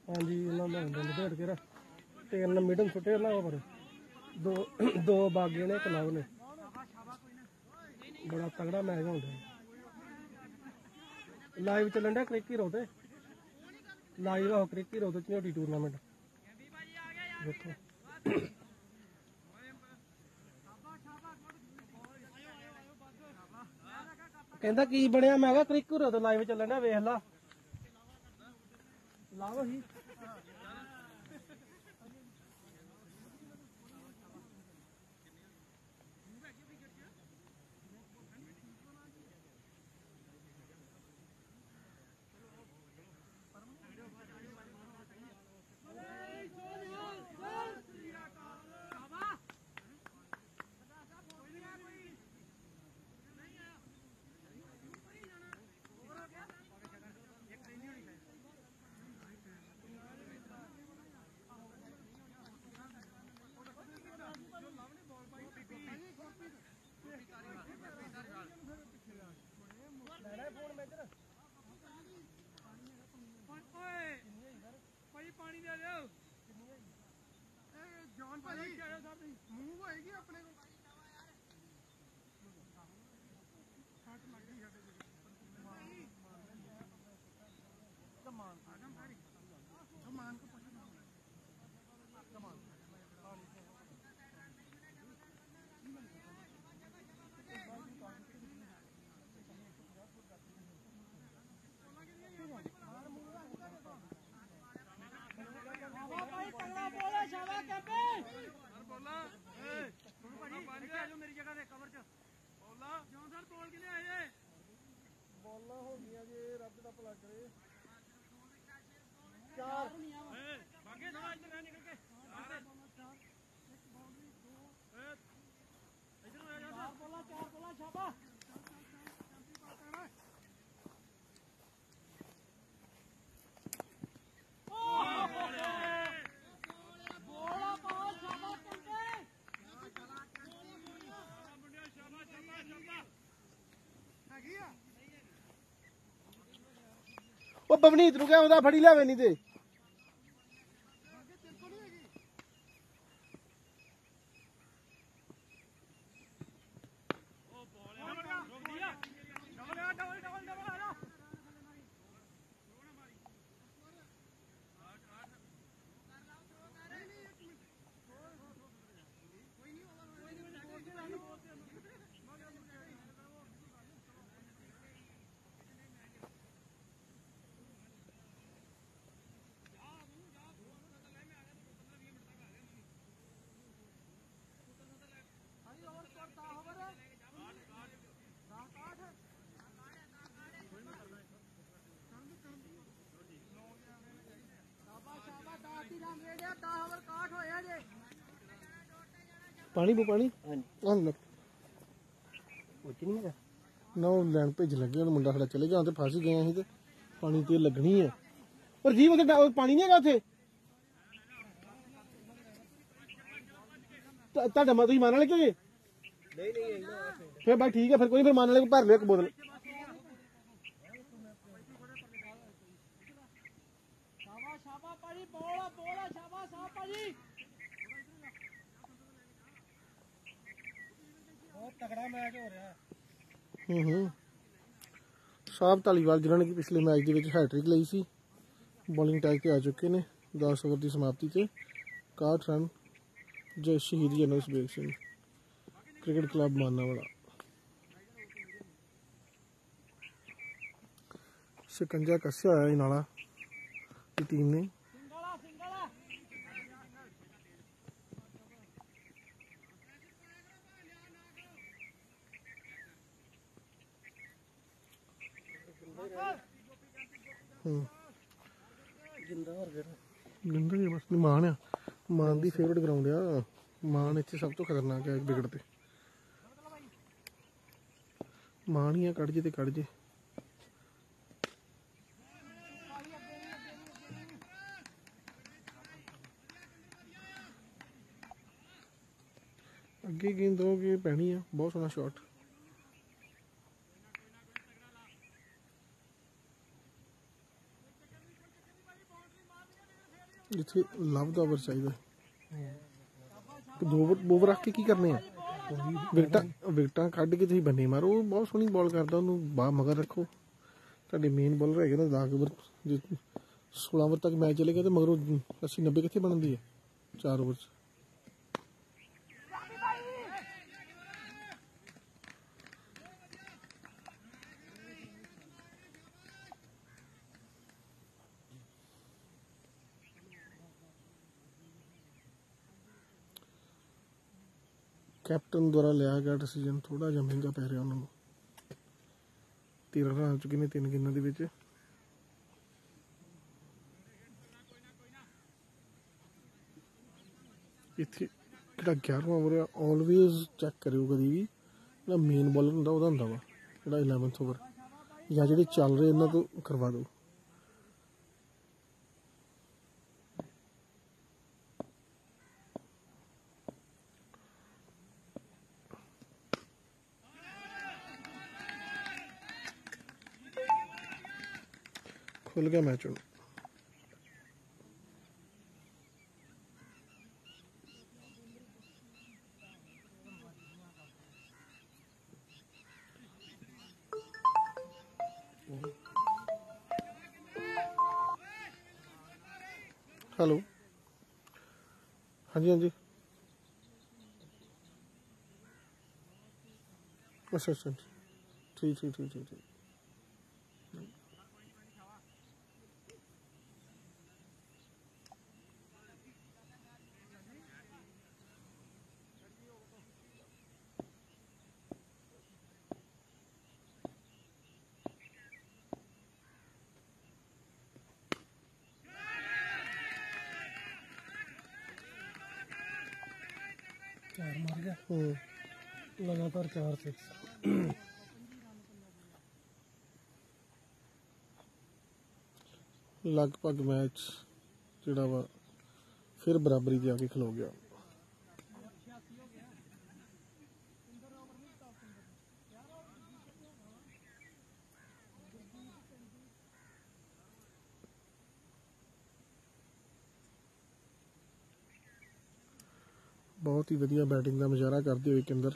ਹਾਂਜੀ, ਇਹਨਾਂ ਦਾ ਡੰਡ ਢੇੜ ਕੇ ਰ ਤਿੰਨ ਮਿਡਲ ਛੁੱਟੇ ਉਹਨਾਂ ਓਵਰ ਦੋ ਦੋ ਬਾਗੇ ਨੇ, ਇੱਕ ਨੇ। ਬੜਾ ਤਗੜਾ ਮੈਚ ਹੁੰਦਾ ਲਾਈਵ ਚੱਲਣ ਡਿਆ ਕ੍ਰਿਕਟ ਹੀਰੋ ਤੇ ਲਾਈਵ ਆ ਕ੍ਰਿਕਟ ਹੀਰੋ ਤੇ ਝੋਟੀ ਟੂਰਨਾਮੈਂਟ ਦੇਖੋ। ਕਹਿੰਦਾ ਕੀ ਬਣਿਆ? ਮੈਂ ਕਿਹਾ ਕ੍ਰਿਕਟ ਹੀਰੋ ਤੇ ਲਾਈਵ ਚੱਲਣ ਡਿਆ, ਵੇਖ ਲਾ। ਲਾਵ ਹੀ। ਪਵਨੀਤ ਬਵਨੀਤ ਨੂੰ ਕਿਹਾ ਉਹਦਾ ਫੜੀ ਲਿਆਵੇ ਨਹੀਂ ਤੇ ਰੁਕ ਗਿਆ ਡਬਲ ਆ ਡਬਲ ਡਬਲ ਡਬਲ ਆ ਜਾ ਸ਼ਾਬਾਸ਼ ਸ਼ਾਬਾਸ਼ ਦਾਸ ਦੀ ਰੰਗ ਰੇੜਿਆ 10 ਓਵਰ 61 ਹੋਇਆ ਜੇ ਪਾਣੀ ਪੂ ਪਾਣੀ? ਹਾਂ ਲੈ। ਉੱਚ ਨਹੀਂ ਹੈਗਾ। ਨਾ ਉਹ ਲੈਣ ਭੇਜ ਲੱਗੇ ਉਹ ਮੁੰਡਾ ਸਾਡਾ ਚਲੇ ਗਿਆ ਤੇ ਫਸ ਗਏ ਅਸੀਂ ਤੇ ਪਾਣੀ ਤੇ ਲੱਗਣੀ ਹੈ ਪਰ ਜੀ ਉਹ ਪਾਣੀ ਨਹੀਂ ਹੈਗਾ ਉੱਥੇ। ਤੁ- ਤੁਹਾਡਾ ਮਾ ਤੁਸੀਂ ਮੰਨ ਵਾਲੇ ਕਿਉਂ ਜੀ ਨਹੀਂ ਨਹੀਂ ਫਿਰ ਬਾਈ ਠੀਕ ਹੈ ਫਿਰ ਕੋਈ ਫਿਰ ਮੰਨ ਵਾਲੇ ਕੋ ਭਰ ਲਿਓ ਇੱਕ ਬੋਤਲ। ਸ਼ਾਬਾਸ਼ ਸ਼ਾਬਾਸ਼ ਭਾਜੀ ਬੋਲਾ ਬੋਲਾ ਸ਼ਾਬਾਸ਼ ਸਾਹ ਭਾਜੀ। ਬਹੁਤ ਮੈਚ ਹੋ ਰਿਹਾ। ਹੂੰ ਹੂੰ। ਸਾਹਿਬ ਧਾਲੀਵਾਲ ਜਿਨ੍ਹਾਂ ਨੇ ਪਿਛਲੇ ਮੈਚ ਦੇ ਵਿੱਚ ਹੈਟ੍ਰਿਕ ਲਈ ਸੀ ਬੋਲਿੰਗ ਟੈਗ ਤੇ ਆ ਚੁੱਕੇ ਨੇ 10 ਓਵਰ ਦੀ ਸਮਾਪਤੀ ਤੇ। 61 ਰਨ ਜੈ ਸ਼ਹੀਦ general Subeg Singh cricket club Manawala. ਸ਼ਿਕੰਜਾ ਕੱਸਿਆ ਹੋਇਆ ਇਹ ਨਾਲਾ ਦੀ ਟੀਮ ਨੇ। ਹੂੰ ਜਿੰਦਾ ਹੋਰ ਕਿਹੜਾ ਹੀ ਬਸ ਮਾਨ ਆ। ਮਾਨ ਦੀ ਫੇਵਰਟ ਗਰਾਊਂਡ ਆ। ਮਾਨ ਇੱਥੇ ਸਭ ਤੋਂ ਖਤਰਨਾਕ ਹੈ ਵਿਕਟ ਤੇ। ਮਾਨ ਹੀ ਆ ਕੱਢ ਜੇ ਤੇ ਕੱਢ ਜੇ। ਅੱਗੇ ਗੇਂਦ ਦੋਗੇ, ਪੈਣੀ ਆ। ਬਹੁਤ ਸੋਹਣਾ ਸ਼ਾਟ ਜਿੱਥੇ ਲਵ ਦਾ ਓਵਰ ਚਾਹੀਦਾ। ਦੋ ਓਵਰ ਰੱਖ ਕੇ ਕੀ ਕਰਨੇ ਆ? ਵਿਕਟਾਂ ਵਿਕਟਾਂ ਕੱਢ ਕੇ ਤੁਸੀਂ ਬੰਨੇ ਮਾਰੋ, ਉਹ ਬਹੁਤ ਸੋਹਣੀ ਬਾਲ ਕਰਦਾ, ਉਹਨੂੰ ਬਾਹ ਮਗਰ ਰੱਖੋ। ਤੁਹਾਡੇ ਮੇਨ ਬੋਲਰ ਹੈਗੇ ਨਾ 10 ਓਵਰ ਜੇ 16 ਓਵਰ ਤੱਕ ਮੈਚ ਚਲੇ ਚੱਲੇਗਾ ਤੇ ਮਗਰੋਂ 80 90 ਕਿੱਥੇ ਬਣਦੀ ਹੈ? 4 ਓਵਰ ਕੈਪਟਨ ਦੁਆਰਾ ਲਿਆ ਗਿਆ ਡਿਸੀਜਨ ਥੋੜਾ ਜਿਹਾ ਮਹਿੰਗਾ ਪੈ ਰਿਹਾ ਉਹਨਾਂ ਨੂੰ। 13 ਰਨ ਚੁੱਕੇ ਨੇ ਤਿੰਨ ਗੇਮਾਂ ਦੇ ਵਿੱਚ? ਇੱਥੇ ਜਿਹੜਾ 11ਵਾਂ ਓਵਰ ਆ ਆਲਵੇਜ਼ ਚੈੱਕ ਕਰਿਓ ਕਦੀ ਵੀ। ਜਿਹੜਾ ਮੇਨ ਬੋਲਰ ਹੁੰਦਾ, ਉਹਦਾ ਹੁੰਦਾ ਵਾ, ਜਿਹੜਾ 11th ਓਵਰ ਜਾਂ ਜਿਹੜੇ ਚੱਲ ਰਹੇ, ਇਹਨਾਂ ਤੋਂ ਕਰਵਾ ਦਿਓ। ਖੁੱਲ ਗਿਆ ਮੈਚ ਹੁਣ। ਹੈਲੋ ਹਾਂਜੀ ਹਾਂਜੀ। ਅੱਛਾ ਅੱਛਾ। ਠੀਕ ਠੀਕ ਠੀਕ ਠੀਕ ਠੀਕ ਚਾਰ ਮਾਰ ਗਿਆ ਹੂੰ ਲਗਾਤਾਰ ਚਾਰ ਸਿਕਸ ਲਗਭਗ ਮੈਚ ਜਿਹੜਾ ਵਾ ਫਿਰ ਬਰਾਬਰੀ ਤੇ ਆ ਕੇ ਖਲੋ ਗਿਆ ਬਹੁਤ ਹੀ ਵਧੀਆ ਬੈਟਿੰਗ ਦਾ ਮੁਜ਼ਾਹਰਾ ਕਰਦੇ ਹੋਏ ਕਿੰਦਰ।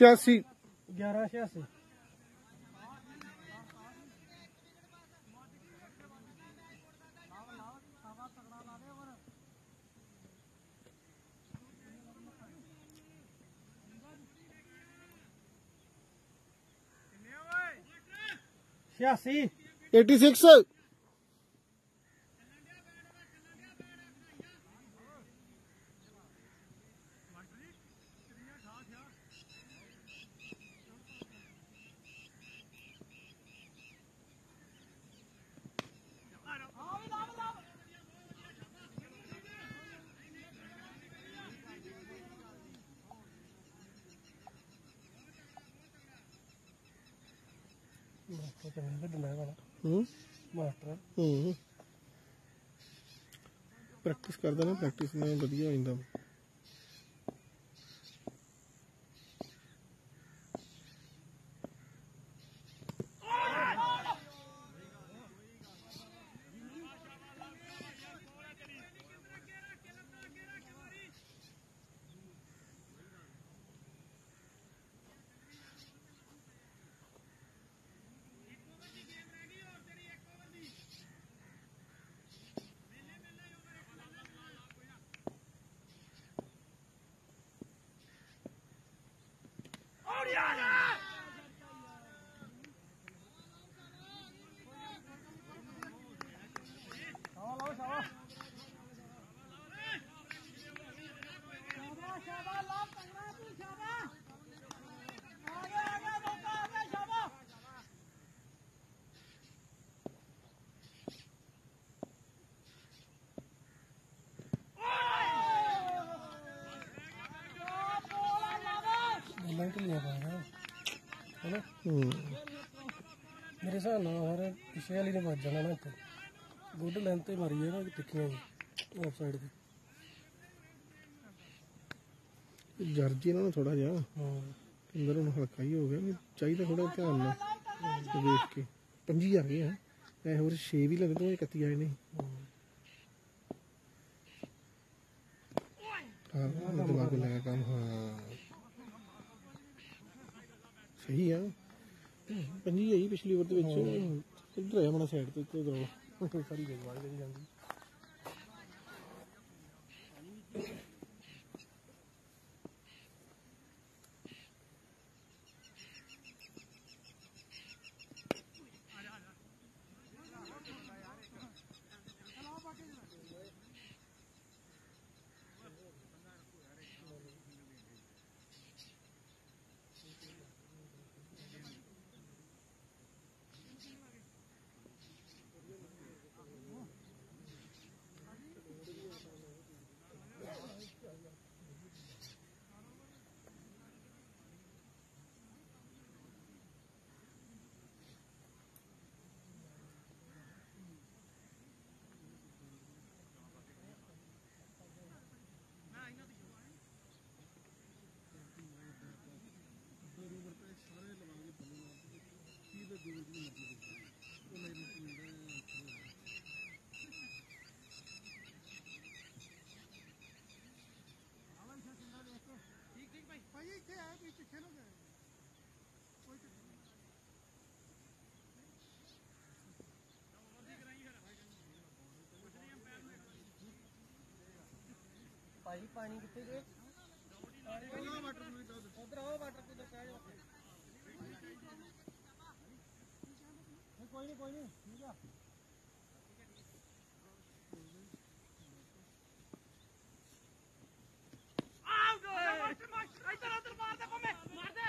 छियासी ग्यारह छियासी छियासी एटी सिक्स ਕਰਦਾ ਨਾ ਪ੍ਰੈਕਟਿਸ ਨਾਲ ਵਧੀਆ ਹੋ ਜਾਂਦਾ ਹੈਨਾ ਹੂੰ ਮੇਰੇ ਹਿਸਾਬ ਨਾਲ ਫਿਰ ਪਿਛੇ ਵਾਲੀ ਨੇ ਵੱਜ ਜਾਣਾ ਨਾ ਇੱਥੇ ਗੁੱਡ ਲੈਂਥ ਤੇ ਮਾਰੀ ਹੈ ਨਾ ਟਿੱਕੀਆਂ ਜੀ ਆਫ ਸਾਈਡ ਤੇ। ਜਰਜੀ ਨਾ ਥੋੜਾ ਜਿਹਾ। ਹਾਂ। ਅੰਦਰ ਹੁਣ ਹਲਕਾ ਹੀ ਹੋ ਗਿਆ ਵੀ ਚਾਹੀਦਾ ਥੋੜਾ ਧਿਆਨ ਨਾਲ। ਵੇਖ ਕੇ। ਪੰਜੀ ਆ ਗਏ ਆ। ਐ ਹੋਰ 6 ਵੀ ਲੱਗਦੇ ਉਹ 31 ਆਏ ਨੇ ਹਾਂ ਦਿਮਾਗ ਲਗਾ ਕੰਮ ਹਾਂ ਸਹੀ ਆ ਪੰਜੀ ਆਈ ਪਿਛਲੀ ਵਾਰ ਦੇ ਵਿੱਚ ਇੱਧਰ ਆਇਆ ਮਣਾ ਸਾਈਡ ਤੇ ਤੇ ਸਾਰੀ ਜਗਵਾਲ ਜਿਹੜੀ ਜਾਂਦੀ। ਭਾਈ ਇੱਥੇ ਆਏ ਕੋਈ ਪਿੱਛੇ ਨੂੰ ਗਏ ਕੋਈ ਚੱਕਰ ਨਹੀਂ ਭਾਈ ਪਾਣੀ ਕਿੱਥੇ ਗਏ ਉਧਰ ਆਓ ਵਾਟਰ ਕੂਲਰ ਕਹਿ ਜਾ ਕੋਈ ਨਹੀਂ ਕੋਈ ਨਹੀਂ ਠੀਕ ਆ ਇੱਧਰ ਉੱਧਰ ਮਾਰ ਦੇ ਕੋਮੇ ਮਾਰ ਦੇ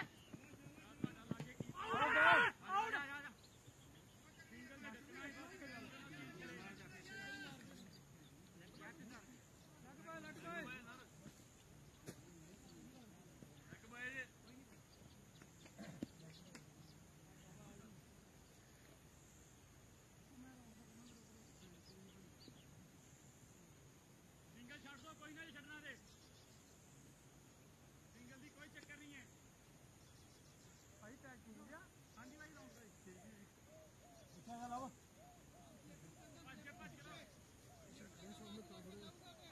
ਸਿੰਗਲ ਛੱਡ ਦੋ ਕੋਈ ਨਾ ਜੀ ਛੱਡਣਾ ਦੇ ਸਿੰਗਲ ਦੀ ਕੋਈ ਚੱਕਰ ਨਹੀਂ ਹੈ ਭਾਈ ਟੈਗ ਠੀਕ ਆ ਹਾਂਜੀ ਭਾਈ ਲਾਉਂਦਾ ਜੀ ਠੀਕ ਹੈ ਜੀ ਅੱਛਾ ਚੱਲ ਆਵਾ ਭੱਜ ਕੇ ਭੱਜ ਕੇ ਲਾਓ।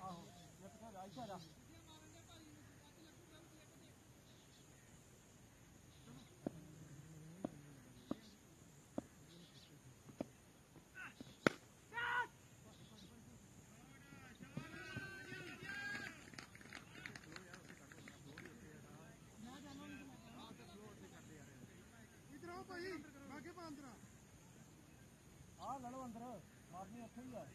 ਆਹੋ ਇੱਕ ਤਾਂ ਜਾ ਇੱਥੇ ਆ ਜਾ ਇੱਧਰ ਆਓ ਭਾਈ ਬਾਗੇ ਪਾ ਅੰਦਰ ਆ ਆ ਲੈ ਲਓ ਅੰਦਰ। ਮਾਰਨੀ ਉੱਥੇ ਹੀ ਆ।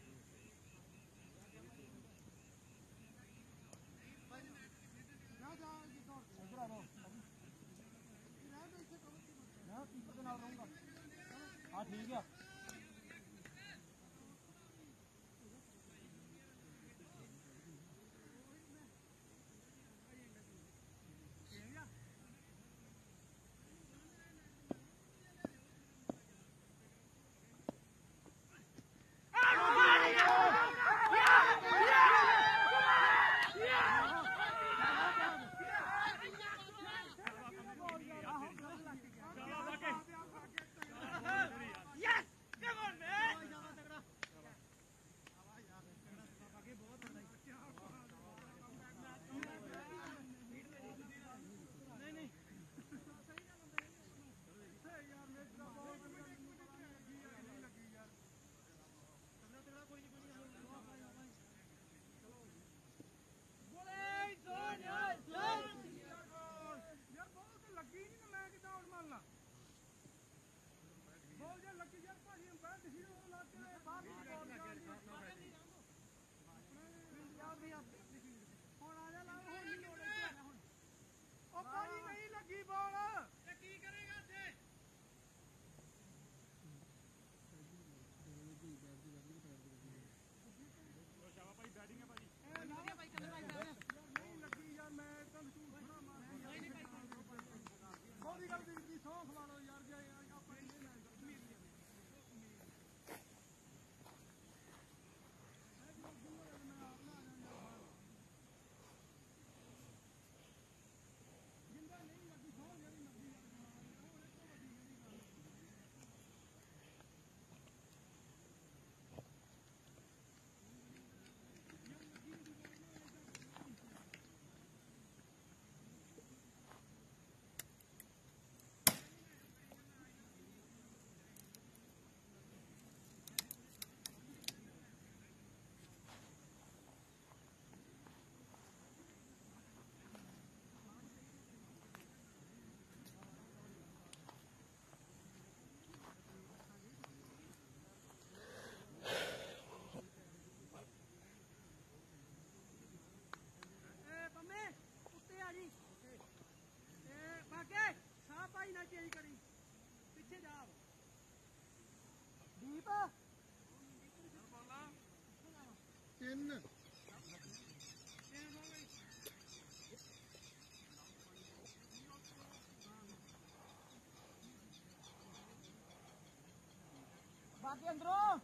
ਬਾਕੀ ਅੰਦਰੋਂ।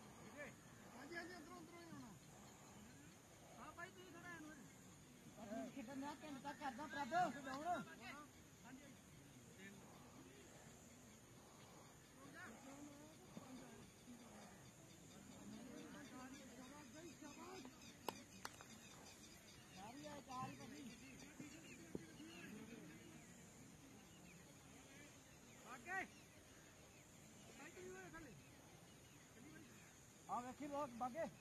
ਹਾਂਜੀ ਹਾਂਜੀ ਅੰਦਰੋਂ ਅੰਦਰੋਂ ਹੀ ਆਉਣਾ। ਹਾਂ ਭਾਈ ਤੁਸੀਂ ਥੋੜਾ ਇਹਨੂੰ ਖੇਡਣ ਦਾ ਤੱਕ ਕਰਦਾ ਪ੍ਰਭ? ਦੌੜ ਆ ਵੇਖੀ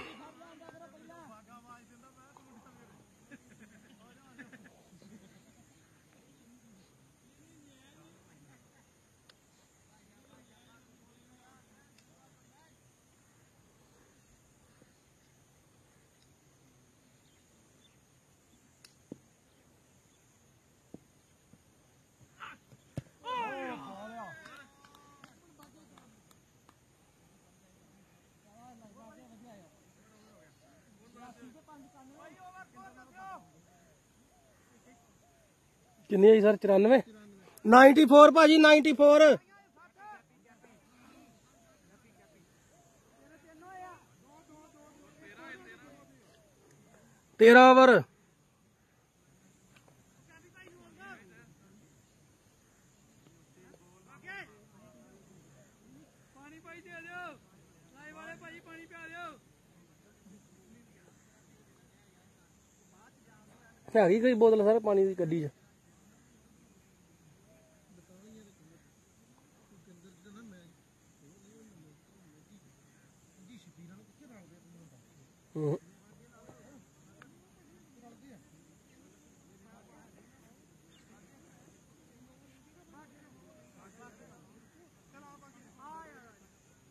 ਕਿੰਨੀ ਆਈ ਸਰ? 94 94 ਭਾਜੀ 94 13 ਓਵਰ ਪਾਣੀ ਭਾਈ ਦੇ ਦਿਓ ਲਾਈ ਵਾਲੇ ਭਾਈ ਪਾਣੀ ਪਿਆ ਦਿਓ ਹੈਗੀ ਕੋਈ ਬੋਤਲ ਸਰ ਪਾਣੀ ਦੀ ਗੱਡੀ 'ਚ? ਹੂੰ।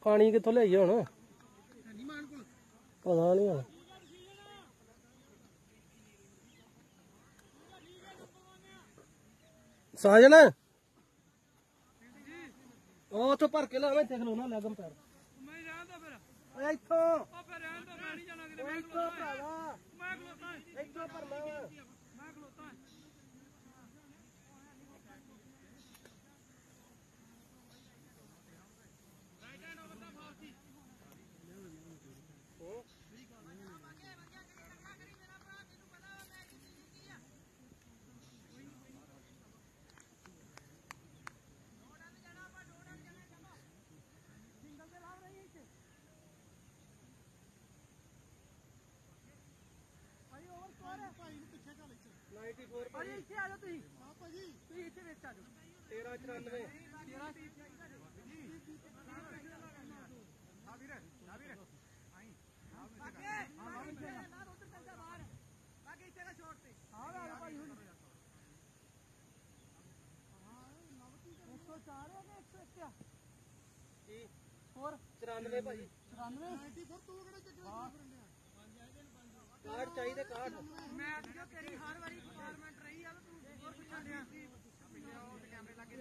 ਪਾਣੀ ਕਿੱਥੋਂ ਲਿਆਈਏ ਹੁਣ? ਪਤਾ ਨਹੀਂ ਹੁਣ। ਸਾਜਨ। ਉਹ ਉੱਥੋਂ ਭਰ ਕੇ ਲਾਵੇਂ ਇੱਥੇ ਖਲੋਣਾ ਲੱਗਮ ਪੈਰ। ਮੈਂ ਰਹਿਣ ਦੋ ਫਿਰ। ਓਏ ਇੱਥੋਂ। ਉਹ ਫਿਰ ਰਹਿਣ ਦੋ ਮੈਂ ਨਹੀਂ ਜਾਣਾ ਕਿਤੇ ਮੈਂ ਇੱਥੋਂ ਭਰਾਵਾ। ਮੈਂ ਖਲੋਤਾ ਇੱਥੋਂ ਭਰਨਾ ਵਾ। ਭਾਜੀ ਇੱਥੇ ਆ ਜਾਓ ਤੁਸੀਂ ਹਾਂ ਭਾਜੀ ਤੁਸੀਂ ਇੱਥੇ ਵਿੱਚ ਆ ਜਾਓ 1394 ਬਾਕੀ ਇੱਥੇ ਦਾ ਛੋੜ ਤੇ ਹਾਂ ਆ ਜਾ ਭਾਈ ਹੁਣ 104 ਹੈ ਕਿ 101 ਆ ਕੀ ਹੋਰ 94 ਭਾਜੀ 94 94 ਤੂੰ ਕਿਹੜੇ ਚੱਕਰ ਚ ਫਿਰਨ ਡਿਆ ਕਾਰਡ ਚਾਹੀਦੇ ਕਾਰਡ ਮੈਂ ਜੋ ਤੇਰੀ ਹਰ ਵਾਰੀ ਰਿਕੁਆਇਰਮੈਂਟ ਰਹੀ ਆ ਤੂੰ ਹੋਰ ਪੁੱਛਣ ਡਿਆ ਇਹ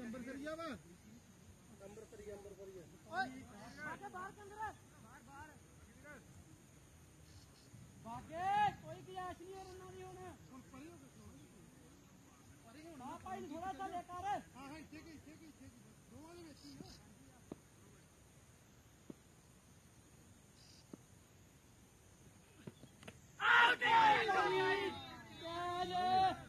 ਅੰਬਰਸਰੀਆ ਵਾ ਅੰਮ੍ਰਿਤਸਰੀ ਅੰਮ੍ਰਿਤਸਰੀ ਓਏ ਬਾਗੇ ਬਾਹਰ ਕੰਦਰ ਬਾਹਰ ਬਾਹਰ ਬਾਗੇ ਕੋਈ ਕਿਆਸ ਨਹੀਂ ਉਹਨਾਂ ਦੀ ਹੁਣ ਹੁਣ ਪਰੀ ਹੋ ਗਈ ਭਾਈ ਥੋੜਾ ਸਾ ਲੈ ਕਰ ਹਾਂ ਹਾਂ ਇੱਥੇ ਕੀ ਇੱਥੇ ਕੀ ਇੱਥੇ ਕੀ ਦੋਵਾਂ ਦੇ ਵਿੱਚ ਹੀ ਆ ਚੱਲ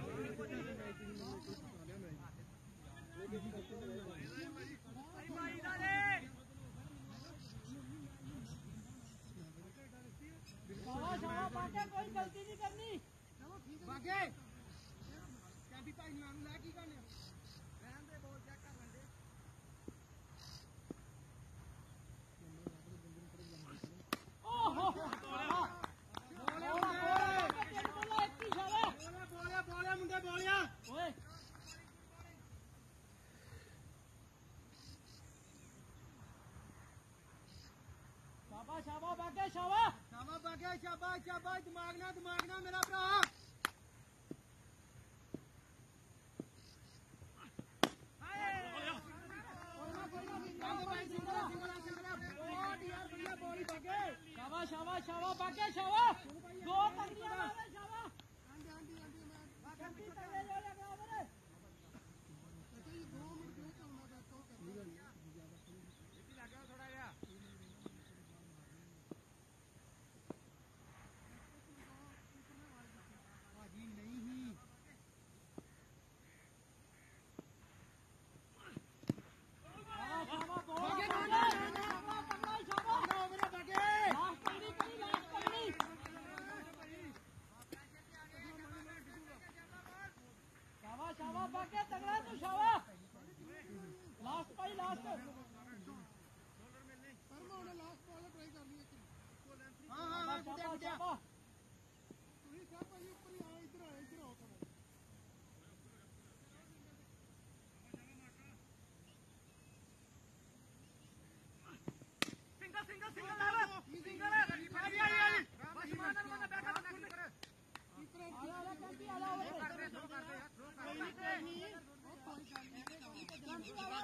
ਗਲਤੀ ਨਹੀਂ ਕਰਨੀ। ਚਲੋ ਠੀਕ ਹੈ ਬਾਗੇ ਕੈਂਪੀ ਭਾਈ ਨੂੰ ਲੈ ਕੀ ਕਰਨੇ? ਰਹਿਣ ਦੇ ਬੋਲ ਚੈੱਕ ਕਰ ਲੈਂਦੇ। ਸ਼ਾਬਾ ਬਾਗੇ ਸ਼ਾਬਾ ਸ਼ਾਬਾਸ਼ ਬਾਗੇ ਸ਼ਾਬਾਸ਼ ਸ਼ਾਬਾਸ਼, ਦਿਮਾਗ ਨਾਲ ਦਿਮਾਗ ਨਾਲ ਮੇਰਾ ਭਰਾ। ਸ਼ਾਬਾਸ਼ ਸ਼ਾਬਾਸ਼ ਸ਼ਾਬਾਸ਼, ਬਾਗੇ, ਸ਼ਾਬਾਸ਼। ਦੋ ਤਗੜੀਆਂ ਮਾਰੇ ਸ਼ਾਬਾਸ਼ ਹਾਂਜੀ ਹਾਂਜੀ ਹਾਂਜੀ ਮੈਂ ਕੰਪੀ ਤਗੜੇ ਜੋ ਲਗਾ ਵੀਰੇ ਲਾਸਟ ਭਾਈ ਲਾਸਟ ਹਾਂ ਹਾਂ ਹਾਂ ਗੁੱਡਿਆ ਗੁੱਡਿਆ ਤੁਸੀਂ ਸਭ ਭਾਈ ਉੱਪਰ ਹੀ ਆਓ ਇੱਧਰ ਆਓ ਇੱਧਰ ਆਓ ਸਿੰਗਲ ਸਿੰਗਲ ਸਿੰਗਲ ਲਾ ਸਿੰਗਲ ਆ ਜੀ ਆ ਜੀ ਆ ਜੀ ਬਸ ਮਾਰਨ ਵਾਲਾ ਬੈਠਾ ਬੰਦਾ ਕੀ ਕਰੇ ਆਲਾ ਆਲਾ ਕੰਪੀ ਆਲਾ ਓਏ ਕਰਦੇ ਥਰੋ ਕਰਦੇ ਕੋਈ ਨਹੀਂ ਕੋਈ ਨਹੀਂ ਉਹ ਕੋਈ ਗੱਲ ਨਹੀਂ ਕੰਪੀ ਆਲਾ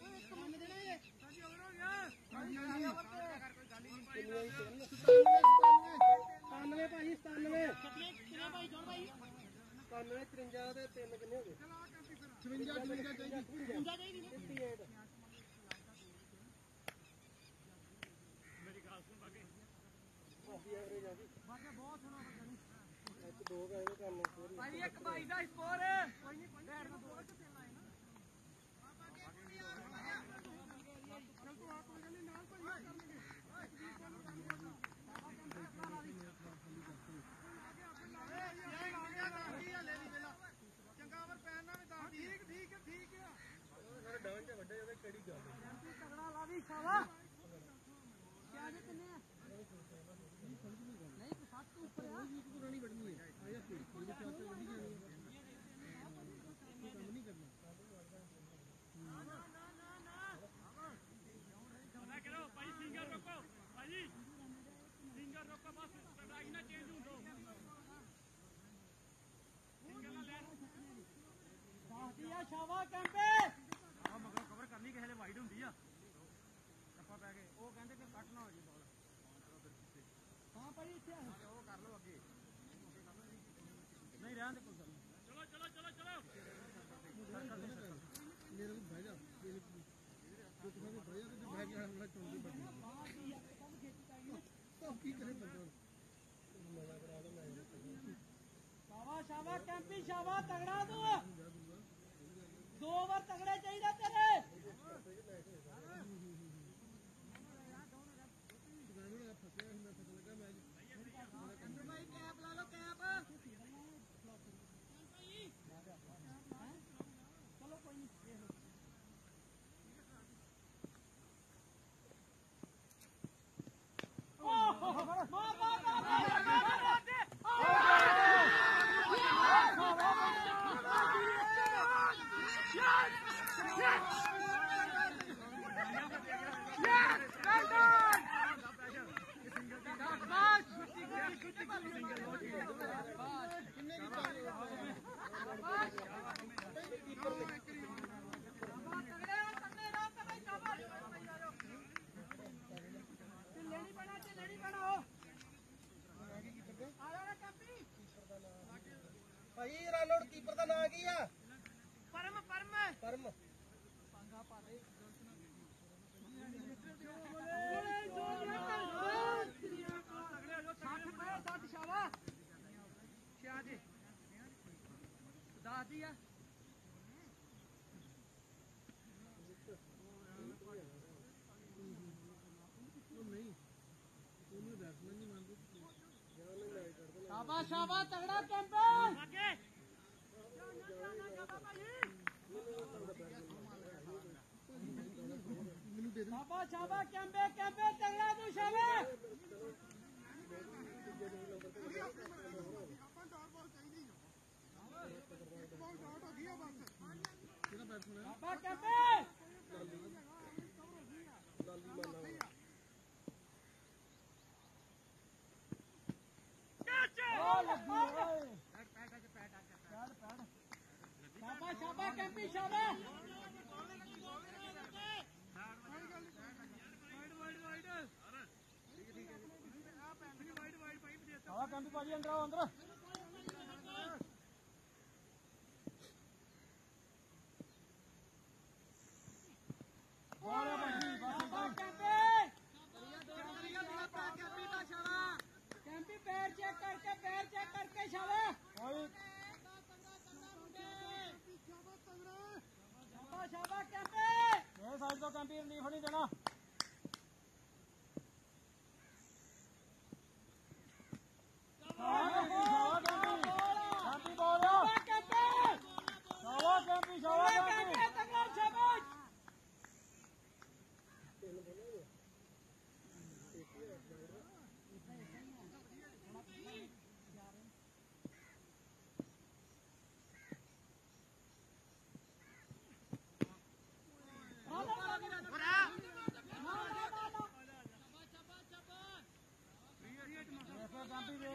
ਓਏ ਇੱਕ ਮੰਨ ਦੇਣਾ ਇਹ ਸਾਡੀ ਹੋਰ ਹੋ ਗਿਆ ਹਾਂਜੀ ਹਾਂਜੀ ਕੋਈ ਗੱਲ ਹੀ ਨਹੀਂ 97 ਭਾਈ 97 ਕਿੰਨੇ ਭਾਈ ਜੋੜ ਭਾਈ 97 53 ਦੇ ਤਿੰਨ ਕਿੰਨੇ ਹੋ। ਗਏ 56 56 ਚਾਹੀਦੀ ਗੁੰਜਾ ਚਾਹੀਦੀ ਨੇ ਇੱਕ ਦੋ ਗਏ ਨੇ ਭਾਈ ਇੱਕ ਭਾਈ ਦਾ ਸਕੋਰ ਕੋਈ ਨਹੀਂ ਕੋਈ ਨਹੀਂ ਦੋ ਚ ਤਿੰਨ ਆਏ ਨਾ ਚੰਗਾ ਵਰ ਪੈਨ ਨਾਲ ਵੀ ਦੱਸ ਠੀਕ ਠੀਕ ਠੀਕ ਆ ਸਾਰੇ ਡਾਊਨ ਚ ਵੱਡੇ ਉਹਦੇ ਕਿਹੜੀ ਗੱਲ ਤਗੜਾ ਲਾ ਵੀ ਸ਼ਾਵਾ ਕਿਆ ਦੇ ਕਿੰਨੇ ਨਹੀਂ ਸੱਤ ਤੋਂ ਉੱਪਰ ਆ ਪੁਰਾਣੀ ਵੱਢਣੀ ਹੈ ਆ ਜਾ ਕੋਈ ਕੋਈ ਚਾਰ ਤੇ ਵੱਢੀ ਜਾਣੀ ਕੋਈ ਕੰਮ ਨਹੀਂ ਕਰਨਾ ਦੱਸਦੀ ਆ ਸ਼ਾਵਾ ਕੈਂਪੇ। ਮਗਰ ਕਵਰ ਕਰਨੀ ਕਿਸੇ ਵੇਲੇ ਵਾਈਡ ਹੁੰਦੀ ਆ। ਟੱਪਾ ਪੈ ਕੇ ਉਹ ਕਹਿੰਦੇ ਕਿ ਕੱਟ ਨਾ ਹੋ ਜੀ ਬਾਲ ਹਾਂ ਭਾਈ ਇੱਥੇ ਆ। ਉਹ ਕਰ ਲਓ ਅੱਗੇ। ਨਹੀਂ ਰਹਿਣ ਦੇ ਕੋਈ ਗੱਲ ਨਹੀਂ। ਮੇਰੇ ਕੋਲ ਬਹਿ ਜਾ ਤੇਰੇ ਕੋਲ। ਤੂੰ ਕਹਿੰਦੇ ਬਹਿ ਜਾ ਤੇ ਬਹਿ ਗਿਆ ਮੈਂ ਚੁੰਦੀ ਬੱਜੀ ਤਾਂ ਕੀ ਕਰੇ ਬੰਦਾ? ਸ਼ਾਵਾ ਸ਼ਾਵਾ ਕੈਂਪੀ ਸ਼ਾਵਾ ਤਗੜਾ Yes! Yes! Yes! किया? परम परम। परम। दस दिया तगड़ा कैंपेन ਸ਼ਾਬਾ ਸ਼ਾਬਾ ਕੈਂਬੇ ਕੈਂਬੇ ਤੰਗਲਾ ਤੂੰ ਸ਼ਾਬਾ ਆਪਾਂ ਡਾਟ ਬਾਲ ਚਾਹੀਦੀ ਇੱਕ ਬਾਲ ਡਾਟ ਹੋ ਗਈ ਆ ਬਸ ਕਿਹਦਾ ਬੈਟ ਸੁਣਿਆ ਸ਼ਾਬਾ ਕੈਂਬੇ ਲਾਲੀ ਲਾਲੀ ਕੈਚ ਓ ਲੱਗੀ। ਓਏ ਸ਼ਾਬਾ ਕੈਂਪੀ ਸ਼ਾਬਾ ਆਵਾ ਕੈਂਪੀ ਭਾਜੀ ਅੰਦਰ ਆਓ ਅੰਦਰ। ਬਾਲਾ ਭਾਜੀ ਬਾਲਾ ਕੈਂਪੀ। ਪੈਰ ਚੈੱਕ ਕਰਕੇ ਪੈਰ ਚੈੱਕ ਕਰਕੇ ਸ਼ਾਬਾ ਸ਼ਾਬਾਸ਼ ਕੈਂਪੀ ਇਹ ਸਾਈਡ ਤੋਂ ਕੈਂਪੀ ਰਿਲੀਫ ਨਹੀਂ ਦੇਣਾ। ਹਾਂ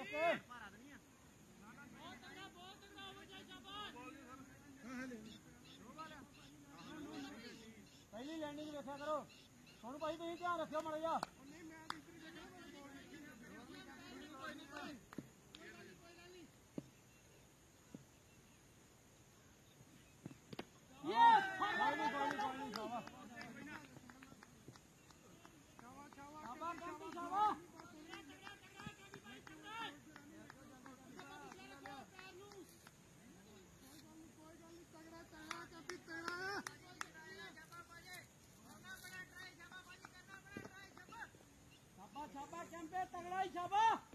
ਵੇਖ ਕੰਪੀ ਵੇਖ ਕੇ ਵੇਖਿਆ ਕਰੋ। ਹੁਣ ਭਾਈ ਤੁਸੀਂ ਧਿਆਨ ਰੱਖਿਓ ਮੜ शाबाश शाबाश कैंपे तगड़ा ही शाबाश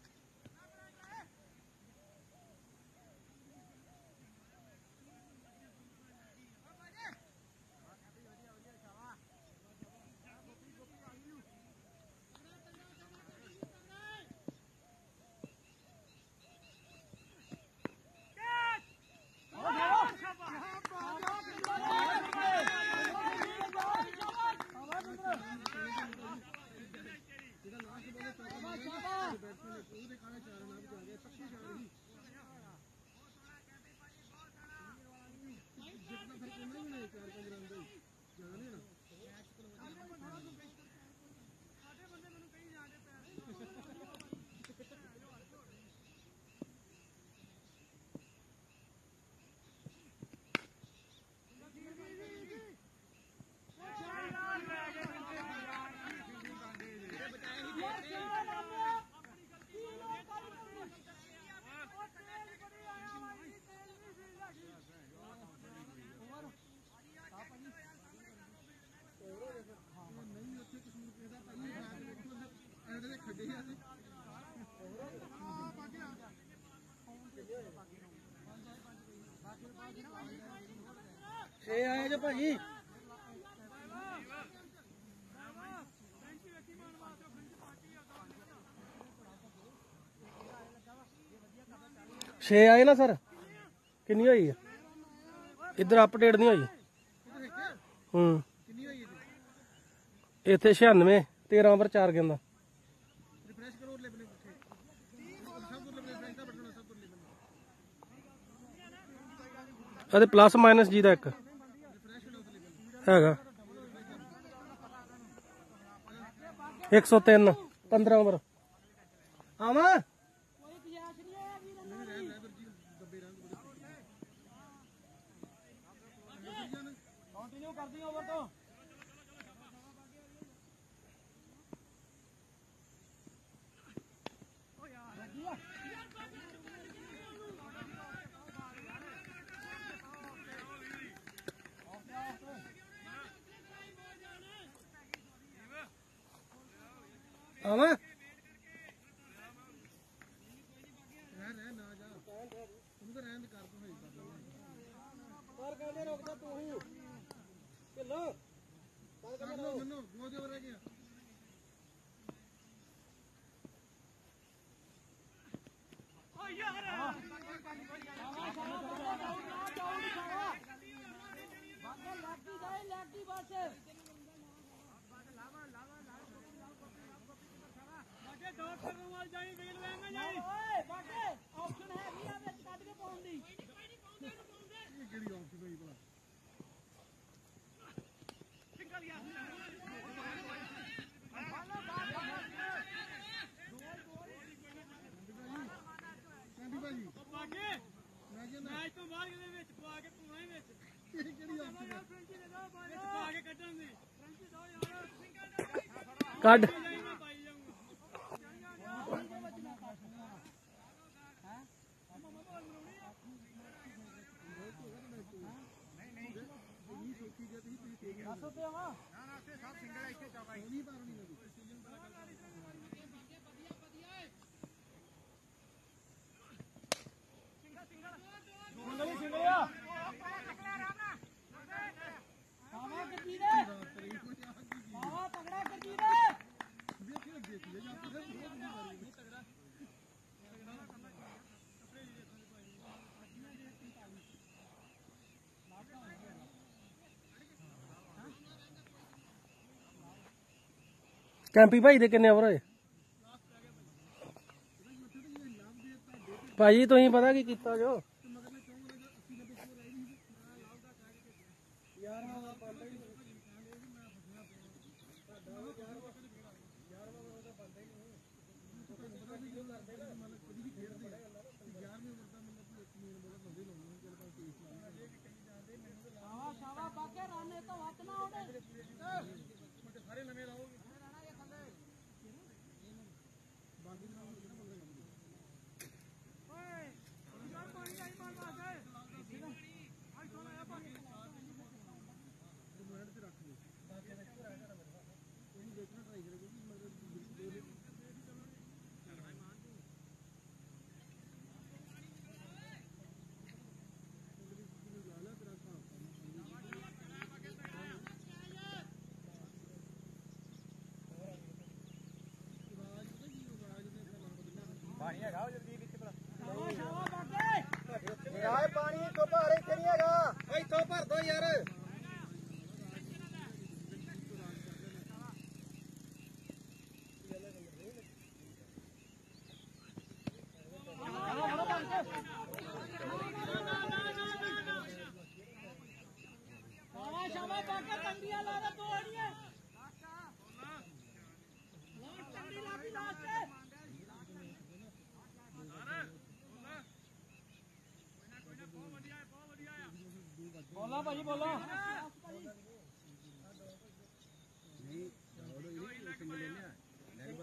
ਭਾਜੀ ਛੇ ਆਏ ਨਾ ਸਰ। ਕਿੰਨੀ ਹੋਈ ਆ? ਇੱਧਰ ਅਪਡੇਟ ਨਹੀਂ ਹੋਈ। ਹੂੰ। ਇੱਥੇ 96 13 ਨੰਬਰ 4 ਗਿੰਦਾ। ਰਿਫਰੈਸ਼ ਕਰੋ ਲੈਵਲ ਉੱਥੇ ਸਭ ਤੋਂ ਲੈਵਲ ਰਿਫਰੈਸ਼ ਦਾ ਬਟਨ ਸਭ ਤੋਂ ਲੈਵਲ ਇਹਦੇ ਪਲੱਸ ਮਾਈਨਸ ਜੀ ਦਾ ਇੱਕ। ਹੈਗਾ। 103 15 ਨੰਬਰ ਆਵਾਂ ਕੰਟੀਨਿਊ ਕਰਦੀ ਓਵਰ ਤੋਂ ਆਵਾਂ। ਰਹਿ ਰਹਿ ਨਾ ਜਾ ਉਹਨੂੰ ਤਾਂ ਰਹਿਣ ਦੇ ਕਰ ਤੂੰ ਹੋਈ ਕਰ ਪਰ ਕਹਿੰਦੇ ਰੁਕਦਾ ਤੂੰ ਹੀ ਢਿੱਲੋ ਕਰ ਲੋ ਮੰਨੋ ਦੋ ਜੋ ਰਹਿ ਗਿਆ ਲੱਗੀ ਜਾਏ ਲੱਗੀ ਬਸ ਡਾਟ ਕਰਨ ਵਾਲ ਜਾਈ ਵੇਲ ਲੈਣਾ ਜਾਈ। ਓਏ ਬਾਕੇ ਆਪਸ਼ਨ ਹੈਗੀ ਆ ਵਿੱਚ ਕੱਢ ਕੇ ਪਾਉਣ ਦੀ। ਇਹ ਕਿਹੜੀ ਆਫ ਹੋਈ ਭਲਾ? ਕਾਂਡੀ ਭਾਜੀ ਬਾਕੇ ਮੈਚ ਤੋਂ ਬਾਅਦ ਇਹਦੇ ਵਿੱਚ ਪਾ ਕੇ ਹੀ ਵਿੱਚ। ਇਹ ਕਿਹੜੀ ਆਫ ਹੈ ਵਿੱਚ ਪਾ ਕੇ ਕੱਢਣ ਦੀ ਯਾਰ ਕੱਢ ਜਾਈ ਮੈਂ ਪਾਈ ਜਾਊਂਗਾ ਸਿੰਗਲੀ ਸਿੰਗਲਿਆ ਆਵਾ ਗੱਡੀ ਦੇ ਆਵਾ ਤਗੜਾ ਗੱਡੀ ਦੇ ਦੇਖੀ ਦੇਖੀ ਜਾਂ ਤਾਂ ਫਿਰ ਬਹੁਤ ਬੁਰੀ ਮਾਰੀ ਕੈਂਪੀ ਭਾਈ ਦੇ ਕਿੰਨੇ ਓਵਰ ਹੋਏ? ਭਾਜੀ ਤੁਸੀਂ ਪਤਾ ਕੀ ਕੀਤਾ ਜੋ? ਆਵਾ ਸ਼ਾਵਾ ਬਾਕੇ ਯਾਰ ਪਾਣੀ ਤੋਂ ਭਾਰ ਇੱਥੇ ਨਹੀਂ ਹੈਗਾ। ਇੱਥੋਂ ਭਰ ਦੋ ਯਾਰ ਆਵਾ ਸ਼ਾਵਾ ਬਾਕੇ ਕੰਡੀਆਂ ਲਾ ਦੇ ਦੋ ਅੜੀਏ ਲਾਸਟ ਕੰਡੀ ਲਾਗੀ ਲਾਸਟ ਬੋਲਾ ਭਾਜੀ ਬੋਲਾ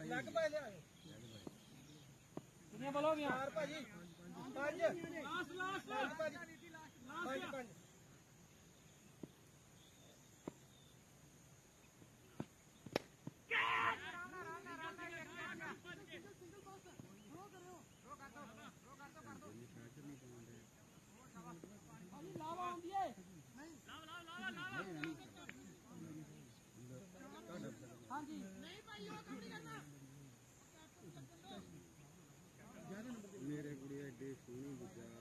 ਲੱਗ ਪੈ ਲਿਆ ਕਿੰਨੀਆਂ ਬੋਲ ਹੋ ਗਈਆਂ ਚਾਰ ਭਾਜੀ ਪੰਜ ਲਾਸਟ ਲਾਸਟ ਪੰਜ ਭਾਜੀ ਪੰਜ ਪੰਜ ਭਾਜੀ ਲਾਵਾ ਆਉਂਦੀ ਏ ਹਾਂਜੀ ਨਹੀਂ ਭਾਈ ਉਹ ਕੰਮ ਨਹੀਂ ਕਰਨਾ ਮੇਰੇ ਕੁੜੀ ਐਡੇ ਸੋਹਣੀ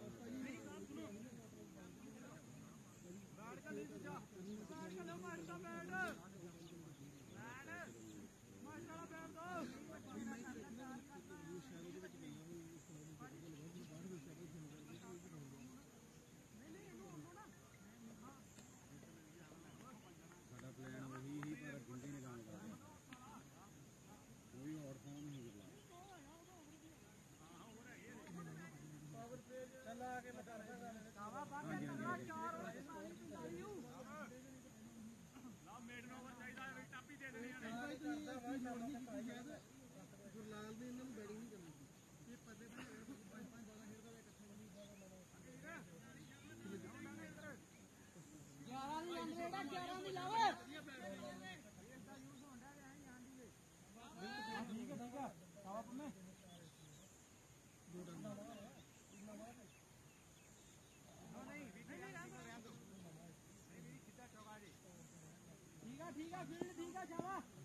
ठीक है फील्ड ठीक है चला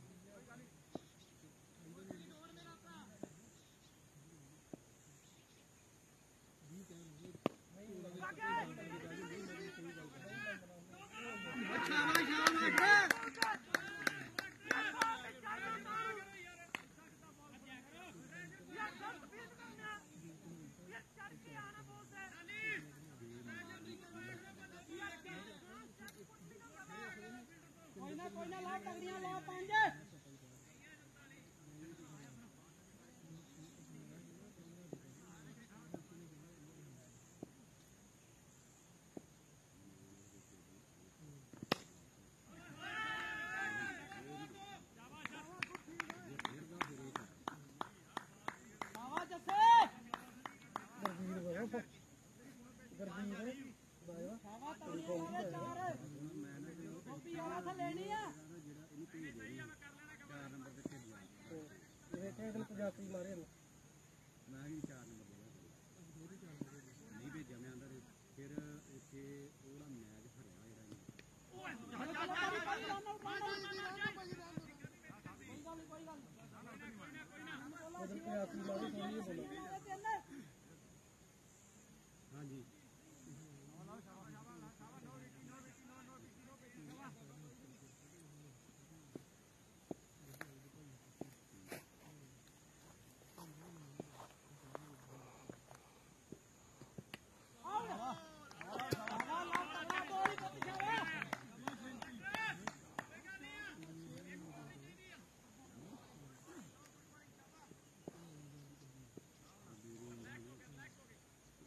ਇਹ ਕਿਹੜੇ ਪੰਜਾਬੀ ਮਾਰੇ ਨੇ ਮੈਂ ਵੀ 4 ਨੰਬਰ ਦੇ ਨਹੀਂ ਭੇਜਿਆ ਮੈਂ ਅੰਦਰ ਫਿਰ ਇੱਥੇ ਉਹਦਾ ਮੈਚ ਹਰਿਆ ਜਿਹੜਾ ਉਧਰ ਪੰਜਾਬੀ ਮਾਰੇ ਥੋੜੀ ਜਿਹੀ ਬੋਲੋ ਹਾਂਜੀ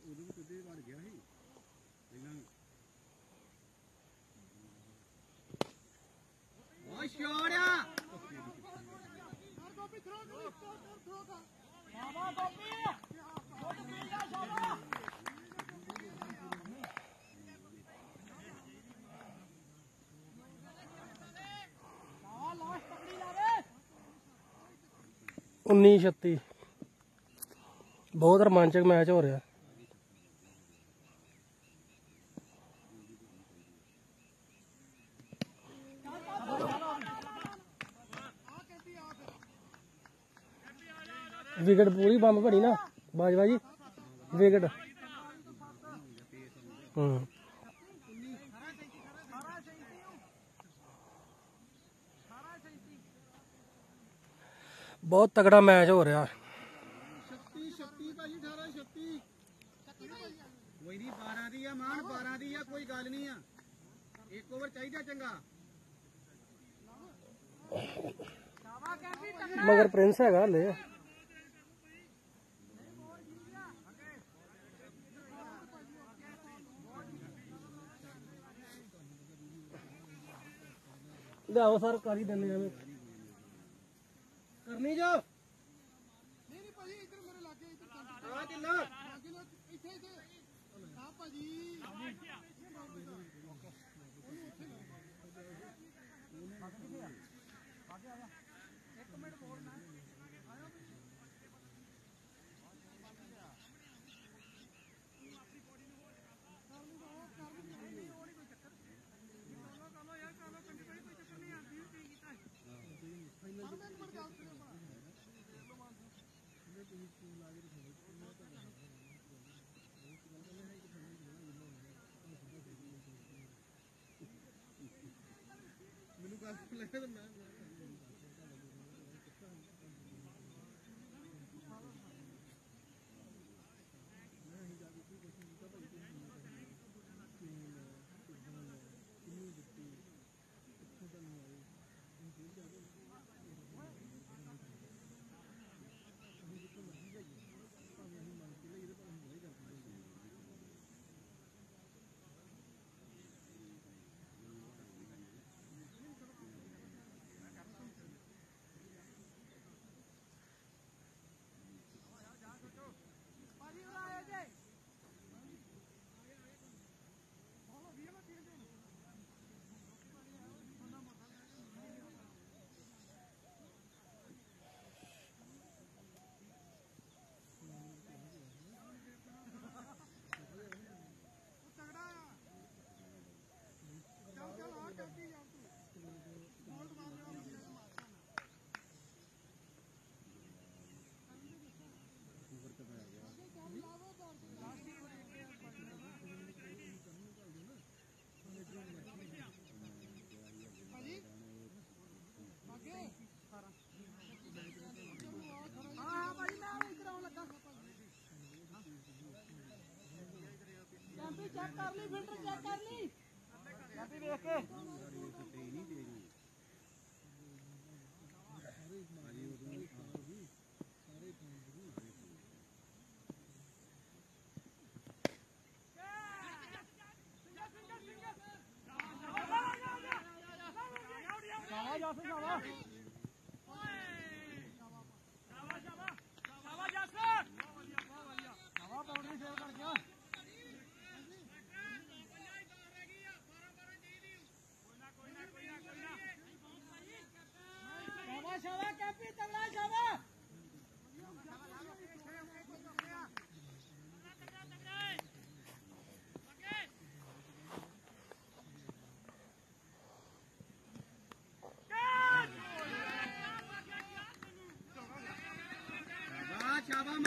ਉਦੋਂ ਵੀ ਕਿਤੇ ਵੜ ਗਿਆ ਸੀ ਇਹਨਾਂ ਓ ਸ਼ੋੜਿਆ ਸ਼ਾਬਾਸ਼ ਕਾਪੀ ਗੁੱਡ ਫੀਲਡ ਆ ਸ਼ਾਬਾਸ਼ ਸ਼ਾਬਾਸ਼ ਲਾਸਟ ਤਗੜੀ ਲਾਵੇ 19 36 ਬਹੁਤ ਰੋਮਾਂਚਕ ਮੈਚ ਹੋ ਰਿਹਾ। ਵਿਕਟ ਪੂਰੀ ਬੰਬ ਭੜੀ ਨਾ, ਬਾਜਵਾ ਜੀ। ਵਿਕਟ। ਹੂੰ। ਬਹੁਤ ਤਗੜਾ ਮੈਚ ਹੋ ਰਿਹਾ। 36 36 ਭਾਜੀ 18 36 ਕੋਈ ਨਹੀਂ 12 ਦੀ ਆ ਮਾਨ 12 ਦੀ ਆ ਕੋਈ ਗੱਲ ਨਹੀਂ ਆ। ਇੱਕ ਓਵਰ ਚਾਹੀਦਾ ਚੰਗਾ। ਮਗਰ ਪ੍ਰਿੰਸ ਹੈਗਾ ਹਲੇ। ਲਿਆਓ ਸਰ ਕਰ ਦਿੰਦੇ ਐਵੇਂ ਕਰਨੀ ਜੋ। ਨਹੀਂ ਨਹੀਂ ਭਾਜੀ ਇੱਧਰ ਮੇਰੇ ਲਾਗੇ ਇੱਧਰ ਆ ਲੋ ਇੱਥੇ ਇੱਥੇ। ਆ ਭਾਜੀ। ਮੈਨੂੰ ਕਰ ਲਈ ਫਿਲਟਰ ਚੈੱਕ ਕਰ ਲਈ। ਜਲਦੀ ਵੇਖ ਕੇ।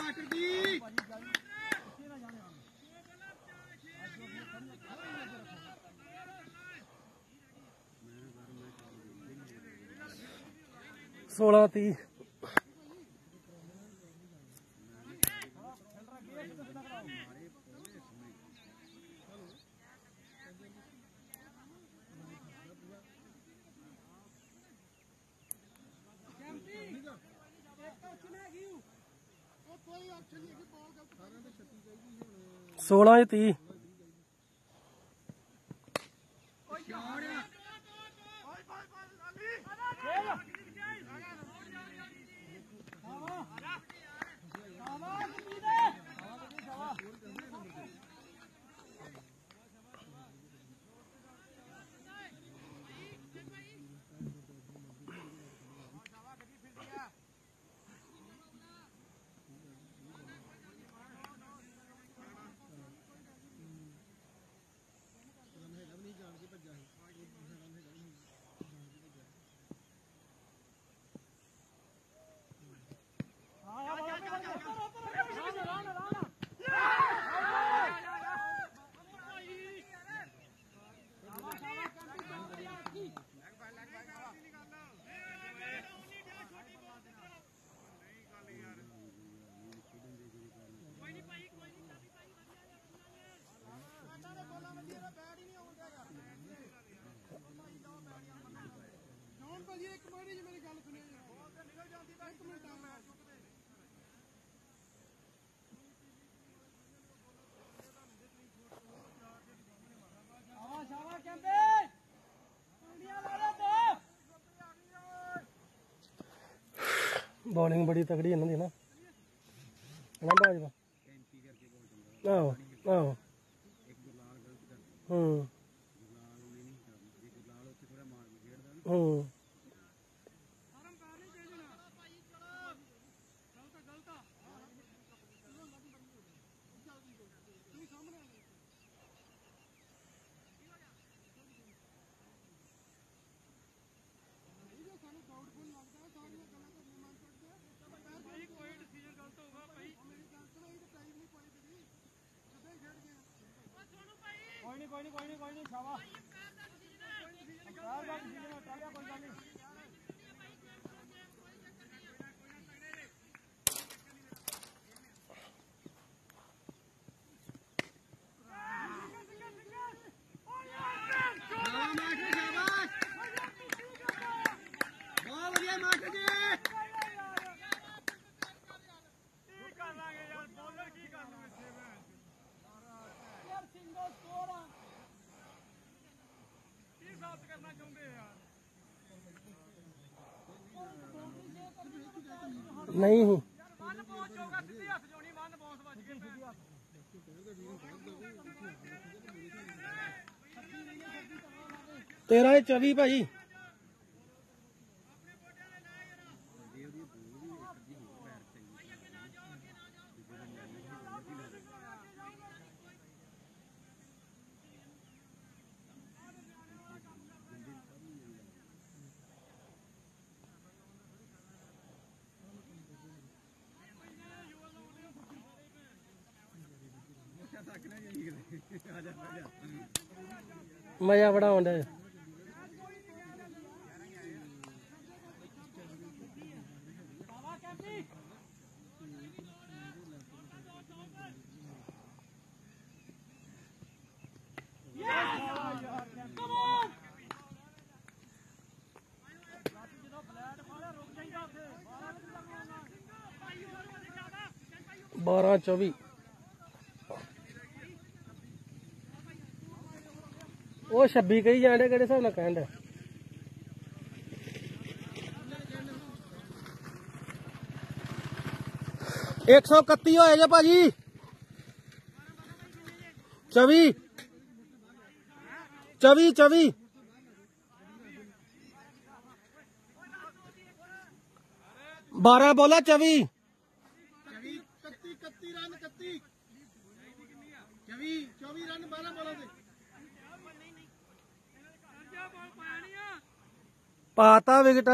ਟਮਾਟਰ ਦੀ ਸੋਲਾਂ 30 16 30 ਬੋਲਿੰਗ ਬੜੀ ਤਕੜੀ ਇਹਨਾਂ ਦੀ ਨਾ। ਨਾ ਬਾਜਵਾ ਆਹੋ ਆਹੋ। 你过去你过去你抢吧 ਨਹੀਂ ਹੂੰ ਤੇਰਾ 24 ਭਾਜੀ ਮਜ਼ਾ ਬੜਾ ਆਉਂਦਾ ਹੈ। ਬਾਰਾਂ ਚੌਵੀ। ਉਹ 26 ਕਹੀ ਜਾਂਦੇ ਕਿਹੜੇ ਹਿਸਾਬ ਨਾਲ ਕਹਿਣ ਡਿਆ? ਇੱਕ ਸੌ ਇਕੱਤੀ ਹੋਏ ਜੇ ਭਾਜੀ। 24 24 24 12 ਬੋਲਾ 24 31 31 ਰਨ 31 ਚਵੀ 24 ਰਨ 12 ਬੋਲਾਂ ਦੇ। ਪਾਤਾ ਵਿਕਟ।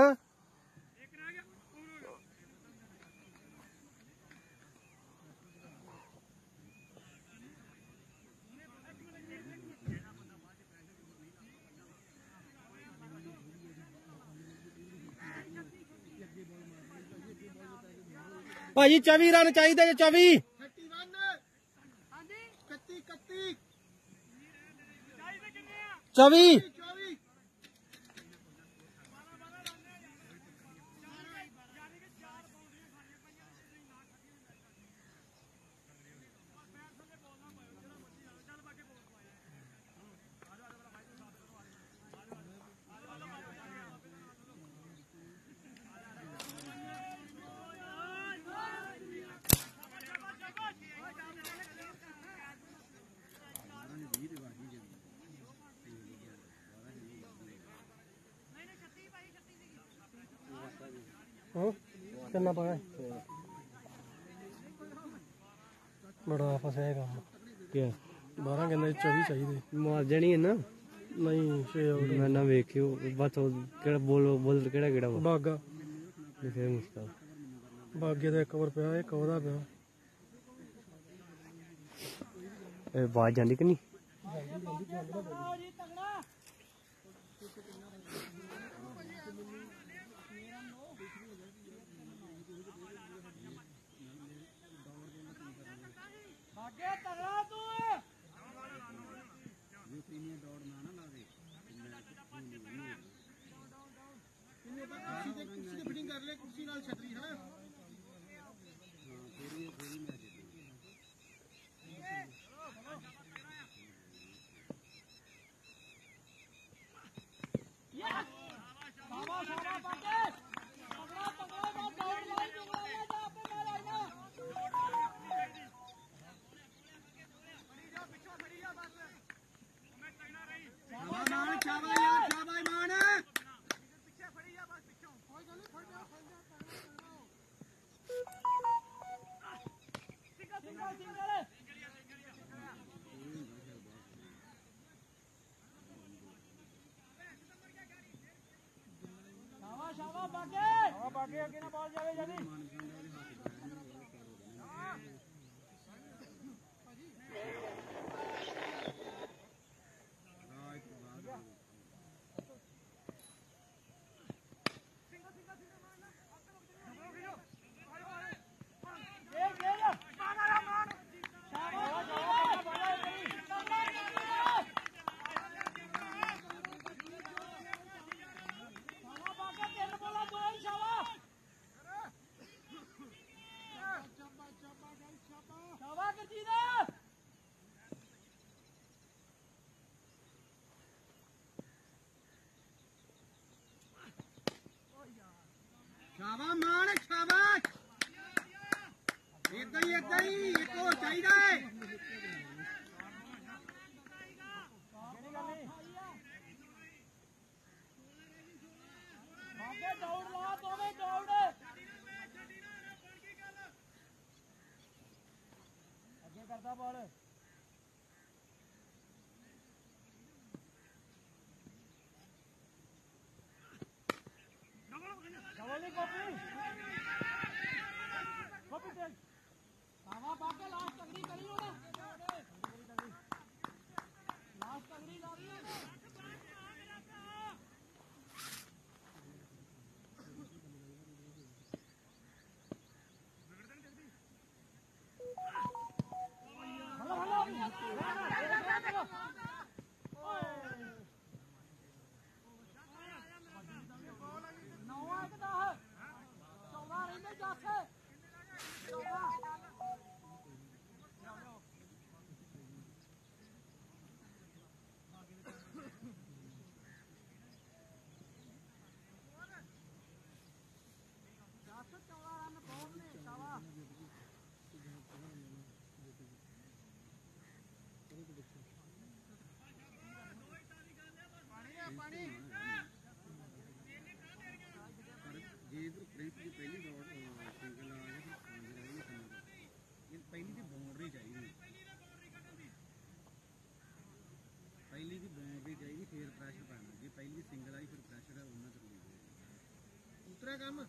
ਭਾਜੀ 24 ਰਨ ਚਾਹੀਦੇ ਜੇ 24 31 ਹਾਂਜੀ 31 31 24 24 ਹਾਂ ਕਿੰਨਾ ਪਾਇਆ ਬੜਾ ਫਸਿਆ ਕੰਮ। ਕੀ 12 ਕਹਿੰਦੇ 24 ਚਾਹੀਦੇ। ਮਾਰ ਜਣੀ ਹੈ ਨਾ? ਨਹੀਂ 6 ਆਊਟ ਮੈਂ ਨਾ ਵੇਖਿਓ ਬਸ ਉਹ ਕਿਹੜਾ ਬੋਲ ਬੋਲ ਕਿਹੜਾ ਕਿਹੜਾ ਵਾ? ਬਾਗਾ। ਫਿਰ ਮੁਸ਼ਕਲ। ਬਾਗੇ ਦਾ ਇੱਕ ਓਵਰ ਪਿਆ ਇੱਕ ਉਹਦਾ ਪਿਆ। ਇਹ ਬਾਜ ਜਾਂਦੀ ਕਿ ਨਹੀਂ ਅੱਗੇ ਤਗੜਾ ਤੂੰ ਕੁਰਸੀ ਤੇ ਕੁਰਸੀ ਤੇ ਫਿਟਿੰਗ ਨਾਲ ਛਤਰੀ ਹੈ ਸਾਵਾ ਸਾਵਾ ਬਾਗੇ ਤਗੜਾ ਤਗੜਾ ਦਾ ਦੌੜ ਲਾਈ ਜੁਗਲਾ ਲੈ ਜਾ ਆਪੇ ਨਾਲ ਆਈਨਾ ਮਾਨ ਚਾਵਾ ਯਾਰ ਚਾਵਾ ਮਾਨ ਸਿੰਗਲ ਸਿੰਗਲ ਸਿੰਗਲ ਸ਼ਾਵਾ ਸ਼ਾਵਾ ਬਾਗੇ ਸ਼ਾਵਾ ਬਾਗੇ ਅੱਗੇ ਨਾ ਬਾਲ ਜਾਵੇ ਜਦੀ ਇਹ ਇਹ ਮਾਰਾ ਮਾਰ ਸ਼ਾਵਾ ਸ਼ਾਵਾ ਬਾਗੇ ਸ਼ਾਵਾ ਬਾਗੇ ਤਿੰਨ ਬੋਲਾ ਦੋ ਹੀ ਸ਼ਾਵਾ ਸ਼ਾਵਾ ਕਿੱਥੀ ਦਾ ਸ਼ਾਬਾ ਮਾਨ ਸ਼ਾਬਾਸ਼। ਇਦਾਂ ਹੀ ਇਦਾਂ ਹੀ, ਇੱਕ ਹੋਰ ਚਾਹੀਦਾ ਹੈ ਬਾਗੇ ਦੌੜ ਲਾ, ਦੋਵੇਂ ਦੌੜ। ਅੱਗੇ ਕਰਦਾ ਬਾਲ। なっていう。pegar, mano.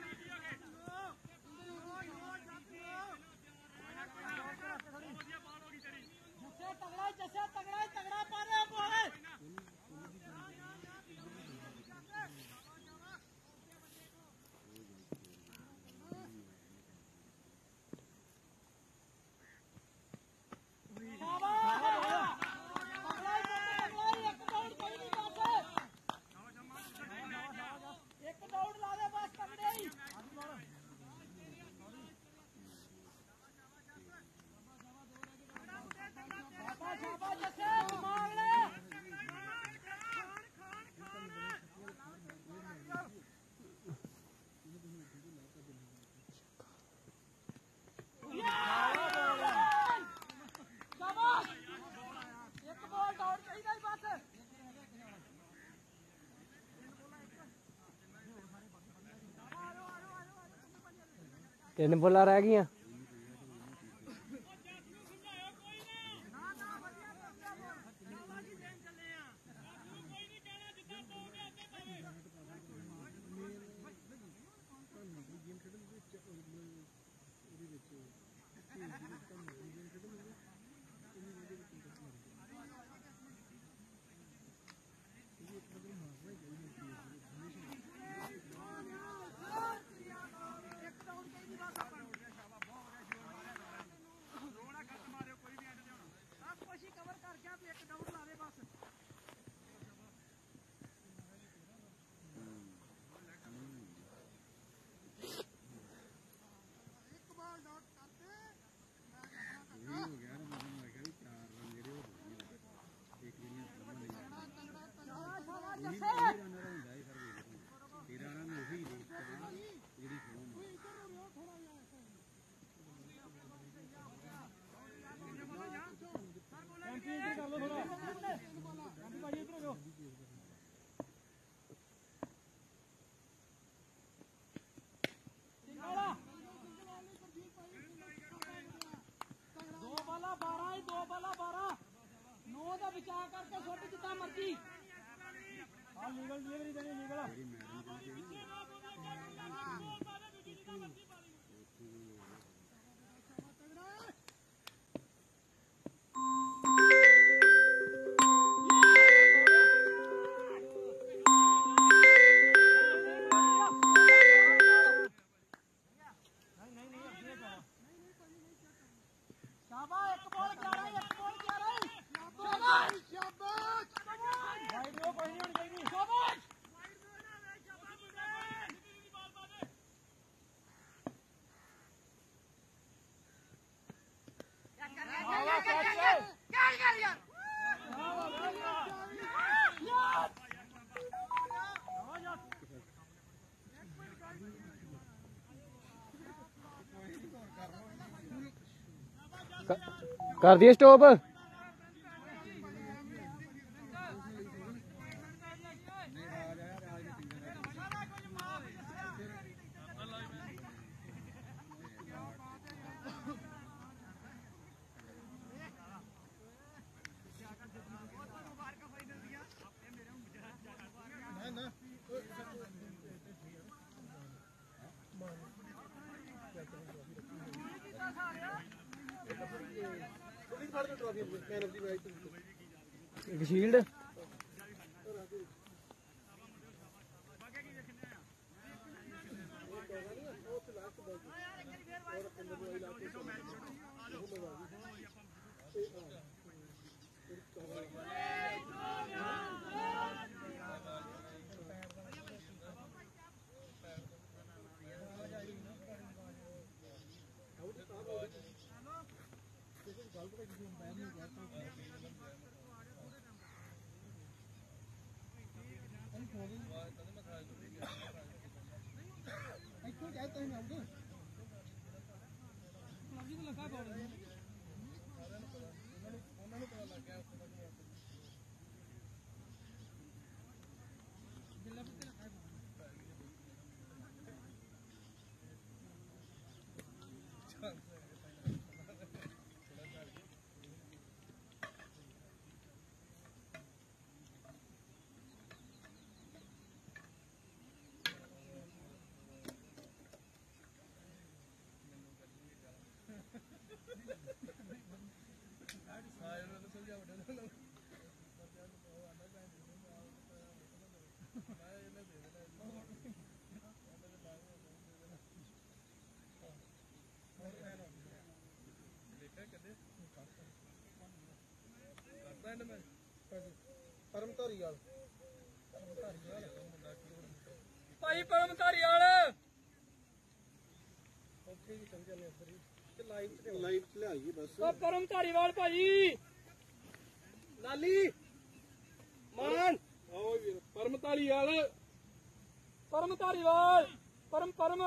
ਤਿੰਨ ਬੁੱਲਾਂ ਰਹਿ ਗਈਆਂ। ਲੀਗਲ ਡਿਲੀਵਰੀ ਦੇਣੀ ਲੀਗਲ ਕਰਦੀ ਸਟਾਪ ਪਰਮ ਧਾਰੀਵਾਲ ਭਾਈ ਪਰਮ ਧਾਰੀਵਾਲ ਲਾਈਵ ਚ ਲਿਆਈਏ ਬਸ। ਉਹ ਪਰਮ ਧਾਰੀਵਾਲ ਭਾਈ ਲਾਲੀ। ਮਾਨ। ਆਓ ਵੀਰ ਪਰਮ ਧਾਰੀਵਾਲ ਪਰਮ ਧਾਰੀਵਾਲ ਪਰਮ ਪਰਮ।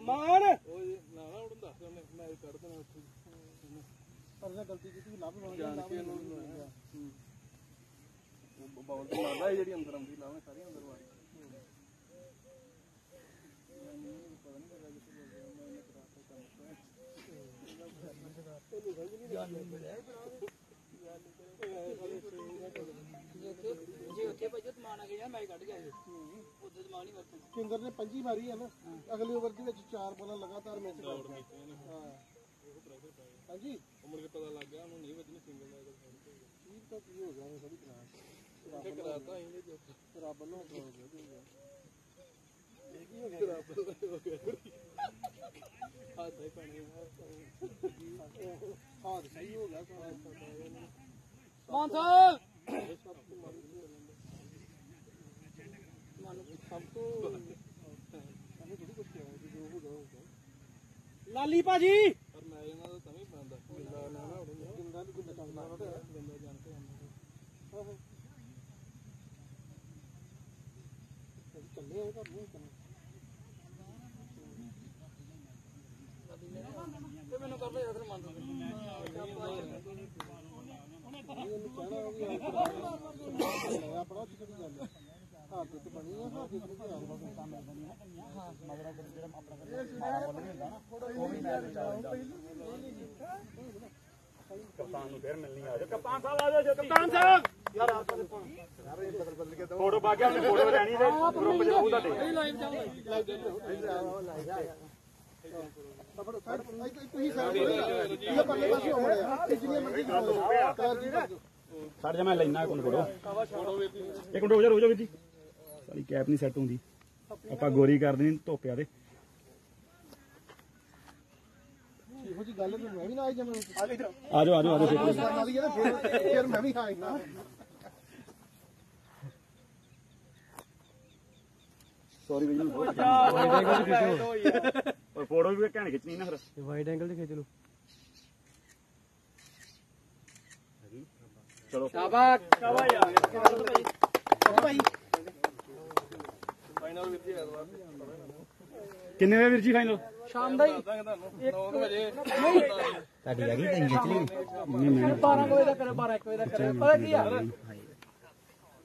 ਮਾਨ। ਨਾ ਨਾ ਉਹਨੂੰ ਦੱਸ ਉਹਨੇ ਮੈਂ ਕੱਢ ਦੇਣਾ ਉੱਥੇ। ਪਰ ਨਾ ਗਲਤੀ ਕੀਤੀ ਲੱਭ ਬਣ ਜਾਣ ਕੇ ਉਹਨੂੰ ਉਹ ਬਾਉਲ ਤੇ ਮਾਰਦਾ ਜਿਹੜੀ ਅੰਦਰ ਆਉਂਦੀ ਲਾਉਣੇ ਸਾਰੀ ਅੰਦਰ ਵਾਰੀ ਜੇ ਉੱਥੇ ਭਾਈ ਮਾਨ ਆ ਗਿਆ ਮੈਂ ਕੱਢ ਗਿਆ ਉੱਥੇ ਮਾਨ ਹੀ ਵਰਤਣਾ। ਸਿੰਗਰ ਨੇ ਪੰਜੀ ਮਾਰੀ ਹੈ ਨਾ। ਅਗਲੀ ਓਵਰ ਦੇ ਵਿੱਚ ਚਾਰ ਬਾਲਾਂ ਲਗਾਤਾਰ ਮੈਚ ਕਰਦਾ। ਹਾਂ। ਹਾਂਜੀ। ਉਮਰ ਕੇ ਪਤਾ ਲੱਗ ਗਿਆ? ਉਹਨੂੰ ਨਹੀਂ ਵੱਜਣੀ ਸਿੰਗਲ ਦਾ ਠੀਕ ਤਾਂ ਕੀ ਹੋ ਗਿਆ ਥੋੜੀ ਕਰਾ ਰੱਬ ਕਰਾਤਾ ਇਹਨੇ ਜੋ। ਰੱਬ ਨੂੰ ਹੋ ਗਿਆ ਇਹ ਕੀ ਹੋ ਗਿਆ? ਰੱਬ ਨੂੰ ਹੋ ਗਿਆ ਹੱਥ ਹੀ ਪਾਣੀ ਹੱਥ ਸਹੀ ਹੋ ਗਿਆ। ਸਾਰਾ ਮਾਨ ਸਾਹਿਬ ਲਾਲੀ ਭਾਜੀ। ਪਰ ਮੈਂ ਇਹਨਾਂ ਦਾ ਤਾਂ ਵੀ ਪਾਉਂਦਾ ਗਿੰਦਾ ਨਾ ਨਾ ਉੜੇ ਵੀ ਗੁੰਦਾ ਚਾਹੁੰਦਾ ਨਾ ਜਾਣ ਕੇ ਆਉਂਦਾ। ਚੱਲੇ ਆ ਤਾਂ ਨਹੀਂ ਮੈਨੂੰ ਕਰ ਲੈ ਯਾਰ ਮੰਨ ਇਹਨੂੰ ਕਹਿਣਾ ਵੀ ਆ ਆਪਣਾ ਉੱਥੇ ਕਿਹੜੀ ਗੱਲ ਹੈ ਹੱਥ ਤੇ ਬਣੀ ਆ ਹੱਥ ਤੇ ਕੀ ਆਉਂਦਾ ਕੰਮ ਬਣੀ ਹਾਂ ਮਗਰਾ ਜਿਹੜਾ ਆਪਣਾ ਮਾਰਾ ਬੋਲ ਨਹੀਂ ਹੁੰਦਾ ਨਾ ਉਹ ਵੀ ਮੈਂ ਵਿਚਾਰਦਾ ਕਪਤਾਨ ਨੂੰ ਫੇਰ ਮਿਲਣੀ ਆ ਜਾ ਕਪਤਾਨ ਸਾਹਿਬ ਆ ਜਾਓ ਕਪਤਾਨ ਸਾਹਿਬ! ਯਾਰ ਆਪਾਂ ਦੇ ਪਾਉਂ ਫੋਟੋ ਪਾ ਕੇ ਆਪਣੀ ਫੋਟੋ ਲੈਣੀ ਤੇ ਗਰੁੱਪ ਚ ਰਹੂ ਤੁਹਾਡੇ। ਲਾਈਵ ਚੱਲ ਤੁਸੀਂ ਸਾਰੇ ਜਾ ਮੈਂ ਲੈਣਾ ਕੋਲ ਫੋਟੋ ਇੱਕ ਮਿੰਟ ਹੋ ਜਾ ਰੁਕ ਜਾ ਵੀਰ ਜੀ। ਸਾਡੀ ਕੈਪ ਨਹੀਂ ਸੈੱਟ ਹੁੰਦੀ। ਆਪਾਂ ਗੋਰੀ ਕਰ ਦੇਣੀ ਧੋਪਿਆ ਤੇ ਇਹੋ ਜੀ ਗੱਲ ਤੇ ਮੈਂ ਵੀ ਨਾ ਆਈ ਜਮਨ ਆ ਜਾ ਆ ਜਾਓ ਆ ਨਾ ਫਿਰ ਫਿਰ ਮੈਂ ਵੀ ਆਈ ਨਾ ਸੌਰੀ ਵੀਰ ਔਰ ਫੋਟੋ ਵੀ ਘੈਂਟ ਖਿੱਚਣੀ ਨਾ ਫਿਰ। ਵਾਈਡ ਐਂਗਲ ਤੇ ਖਿੱਚ ਲਓ। ਚਲੋ। ਸ਼ਾਬਾਸ਼। ਫਾਈਨਲ ਵੀਰ ਜੀ ਕਿੰਨੇ ਵਜੇ ਵੀਰ ਜੀ ਫਾਈਨਲ ਸ਼ਾਮ ਦਾ ਹੀ। ਤੁਹਾਨੂੰ 9 ਵਜੇ। ਤੁਹਾਡੀ ਹੈਗੀ ਤਾਂ ਖਿੱਚ ਲਈ ਨਹੀਂ ਮੈਂ 12 ਵਜੇ ਦਾ ਕਰੇ 12 1 ਵਜੇ ਦਾ ਕਰੇ ਪਤਾ ਕੀ ਆ?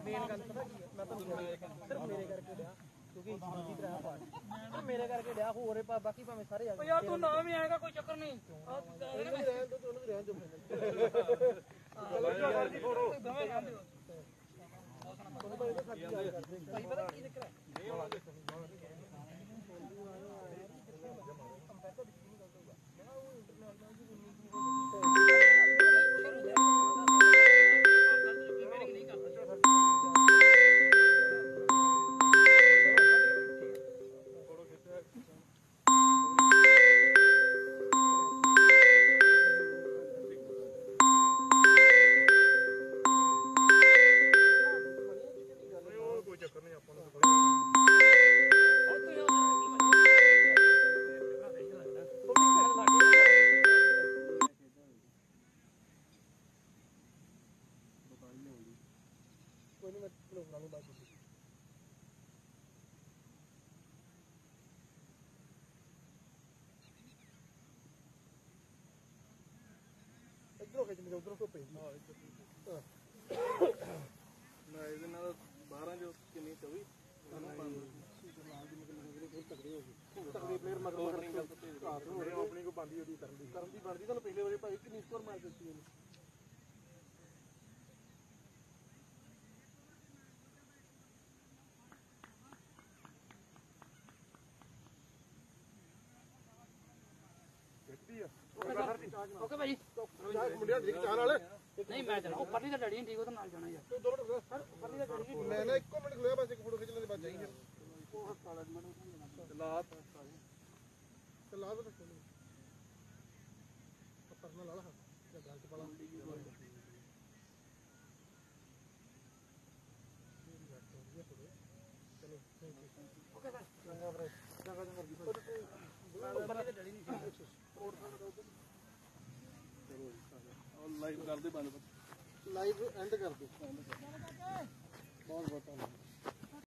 ਮੇਨ ਗੱਲ ਪਤਾ ਕੀ ਹੈ ਮੈਂ ਤੁਹਾਨੂੰ ਸਿਰਫ ਮੇਰੇ ਕਰਕੇ ਡਿਆ ਕਿਉਂਕਿ ਜੀ ਤਰਾ ਪਾੜ ਸਿਰਫ ਮੇਰੇ ਕਰਕੇ ਡਿਆ ਹੋਰ ਪਾ ਬਾਕੀ ਭਾਵੇਂ ਸਾਰੇ ਆ ਯਾਰ ਤੂੰ ਨਾ ਵੀ ਆਏਗਾ ਕੋਈ ਚੱਕਰ ਨਹੀਂ। ਰਹਿਣ ਦੋ ਉਹਨੂੰ ਵੀ ਰਹਿਣ ਦੋ ਇਧਰੋਂ ਖਿੱਚ ਮੇਰੇ ਉਧਰ ਕੋ ਪੈਂਦੀ ਹਾਂ ਮੈਂ ਇਹਦੇ ਨਾਲ 12 ਜੋ ਕਿੰਨੀ 24 ਤਕੜੇ ਪਲੇਅਰ ਮਗਰ ਮਗਰ ਨਹੀਂ ਗੱਲ ਰਾਤ ਨੂੰ ਉਹਦੇ ਆਪਣੀ ਕੋ ਬੰਦੀ ਉਹਦੀ ਕਰਨ ਦੀ। ਕਰਨ ਦੀ ਬਣਦੀ ਤੁਹਾਨੂੰ ਪਿਛਲੇ ਵਾਰੀ ਭਾਈ ਕਿੰਨੀ ਸਕੋਰ ਮਾਰ ਦਿੱਤੀ ਉਹਨੇ ਦਿੱਤੀ ਆ। ਓਕੇ ਭਾਈ। ਮੁੰਡਿਆਂ ਦੀ ਚਾਹ ਨਾਲ ਨਹੀਂ ਮੈਂ ਜਾਣਾ। ਉੱਪਰਲੀ ਤਾਂ ਡੈਡੀ ਨਹੀਂ ਠੀਕ ਉਹਦੇ ਨਾਲ ਜਾਣਾ ਯਾਰ। ਦੋ ਮਿੰਟ ਮੈਂ ਨਾ ਇੱਕੋ ਮਿੰਟ ਖਲੋਇਆ ਬਸ ਇੱਕ ਫੋਟੋ ਖਿੱਚ ਲੈਂਦੇ ਬਾਅਦ ਜਾਈ ਫਿਰ ਲਾ ਤੇ ਲਾ ਦੋ ਫੋਨ ਪਰਨਾ ਲਾ ਲਾ। ਜਾਂ ਗੱਲ ਚ ਪਾਲਾ ਲਾਈਵ ਕਰਦੇ ਬੰਦ ਲਾਈਵ ਐਂਡ ਕਰ ਦੋ ਬਹੁਤ ਬਹੁਤ ਧੰਨਵਾਦ।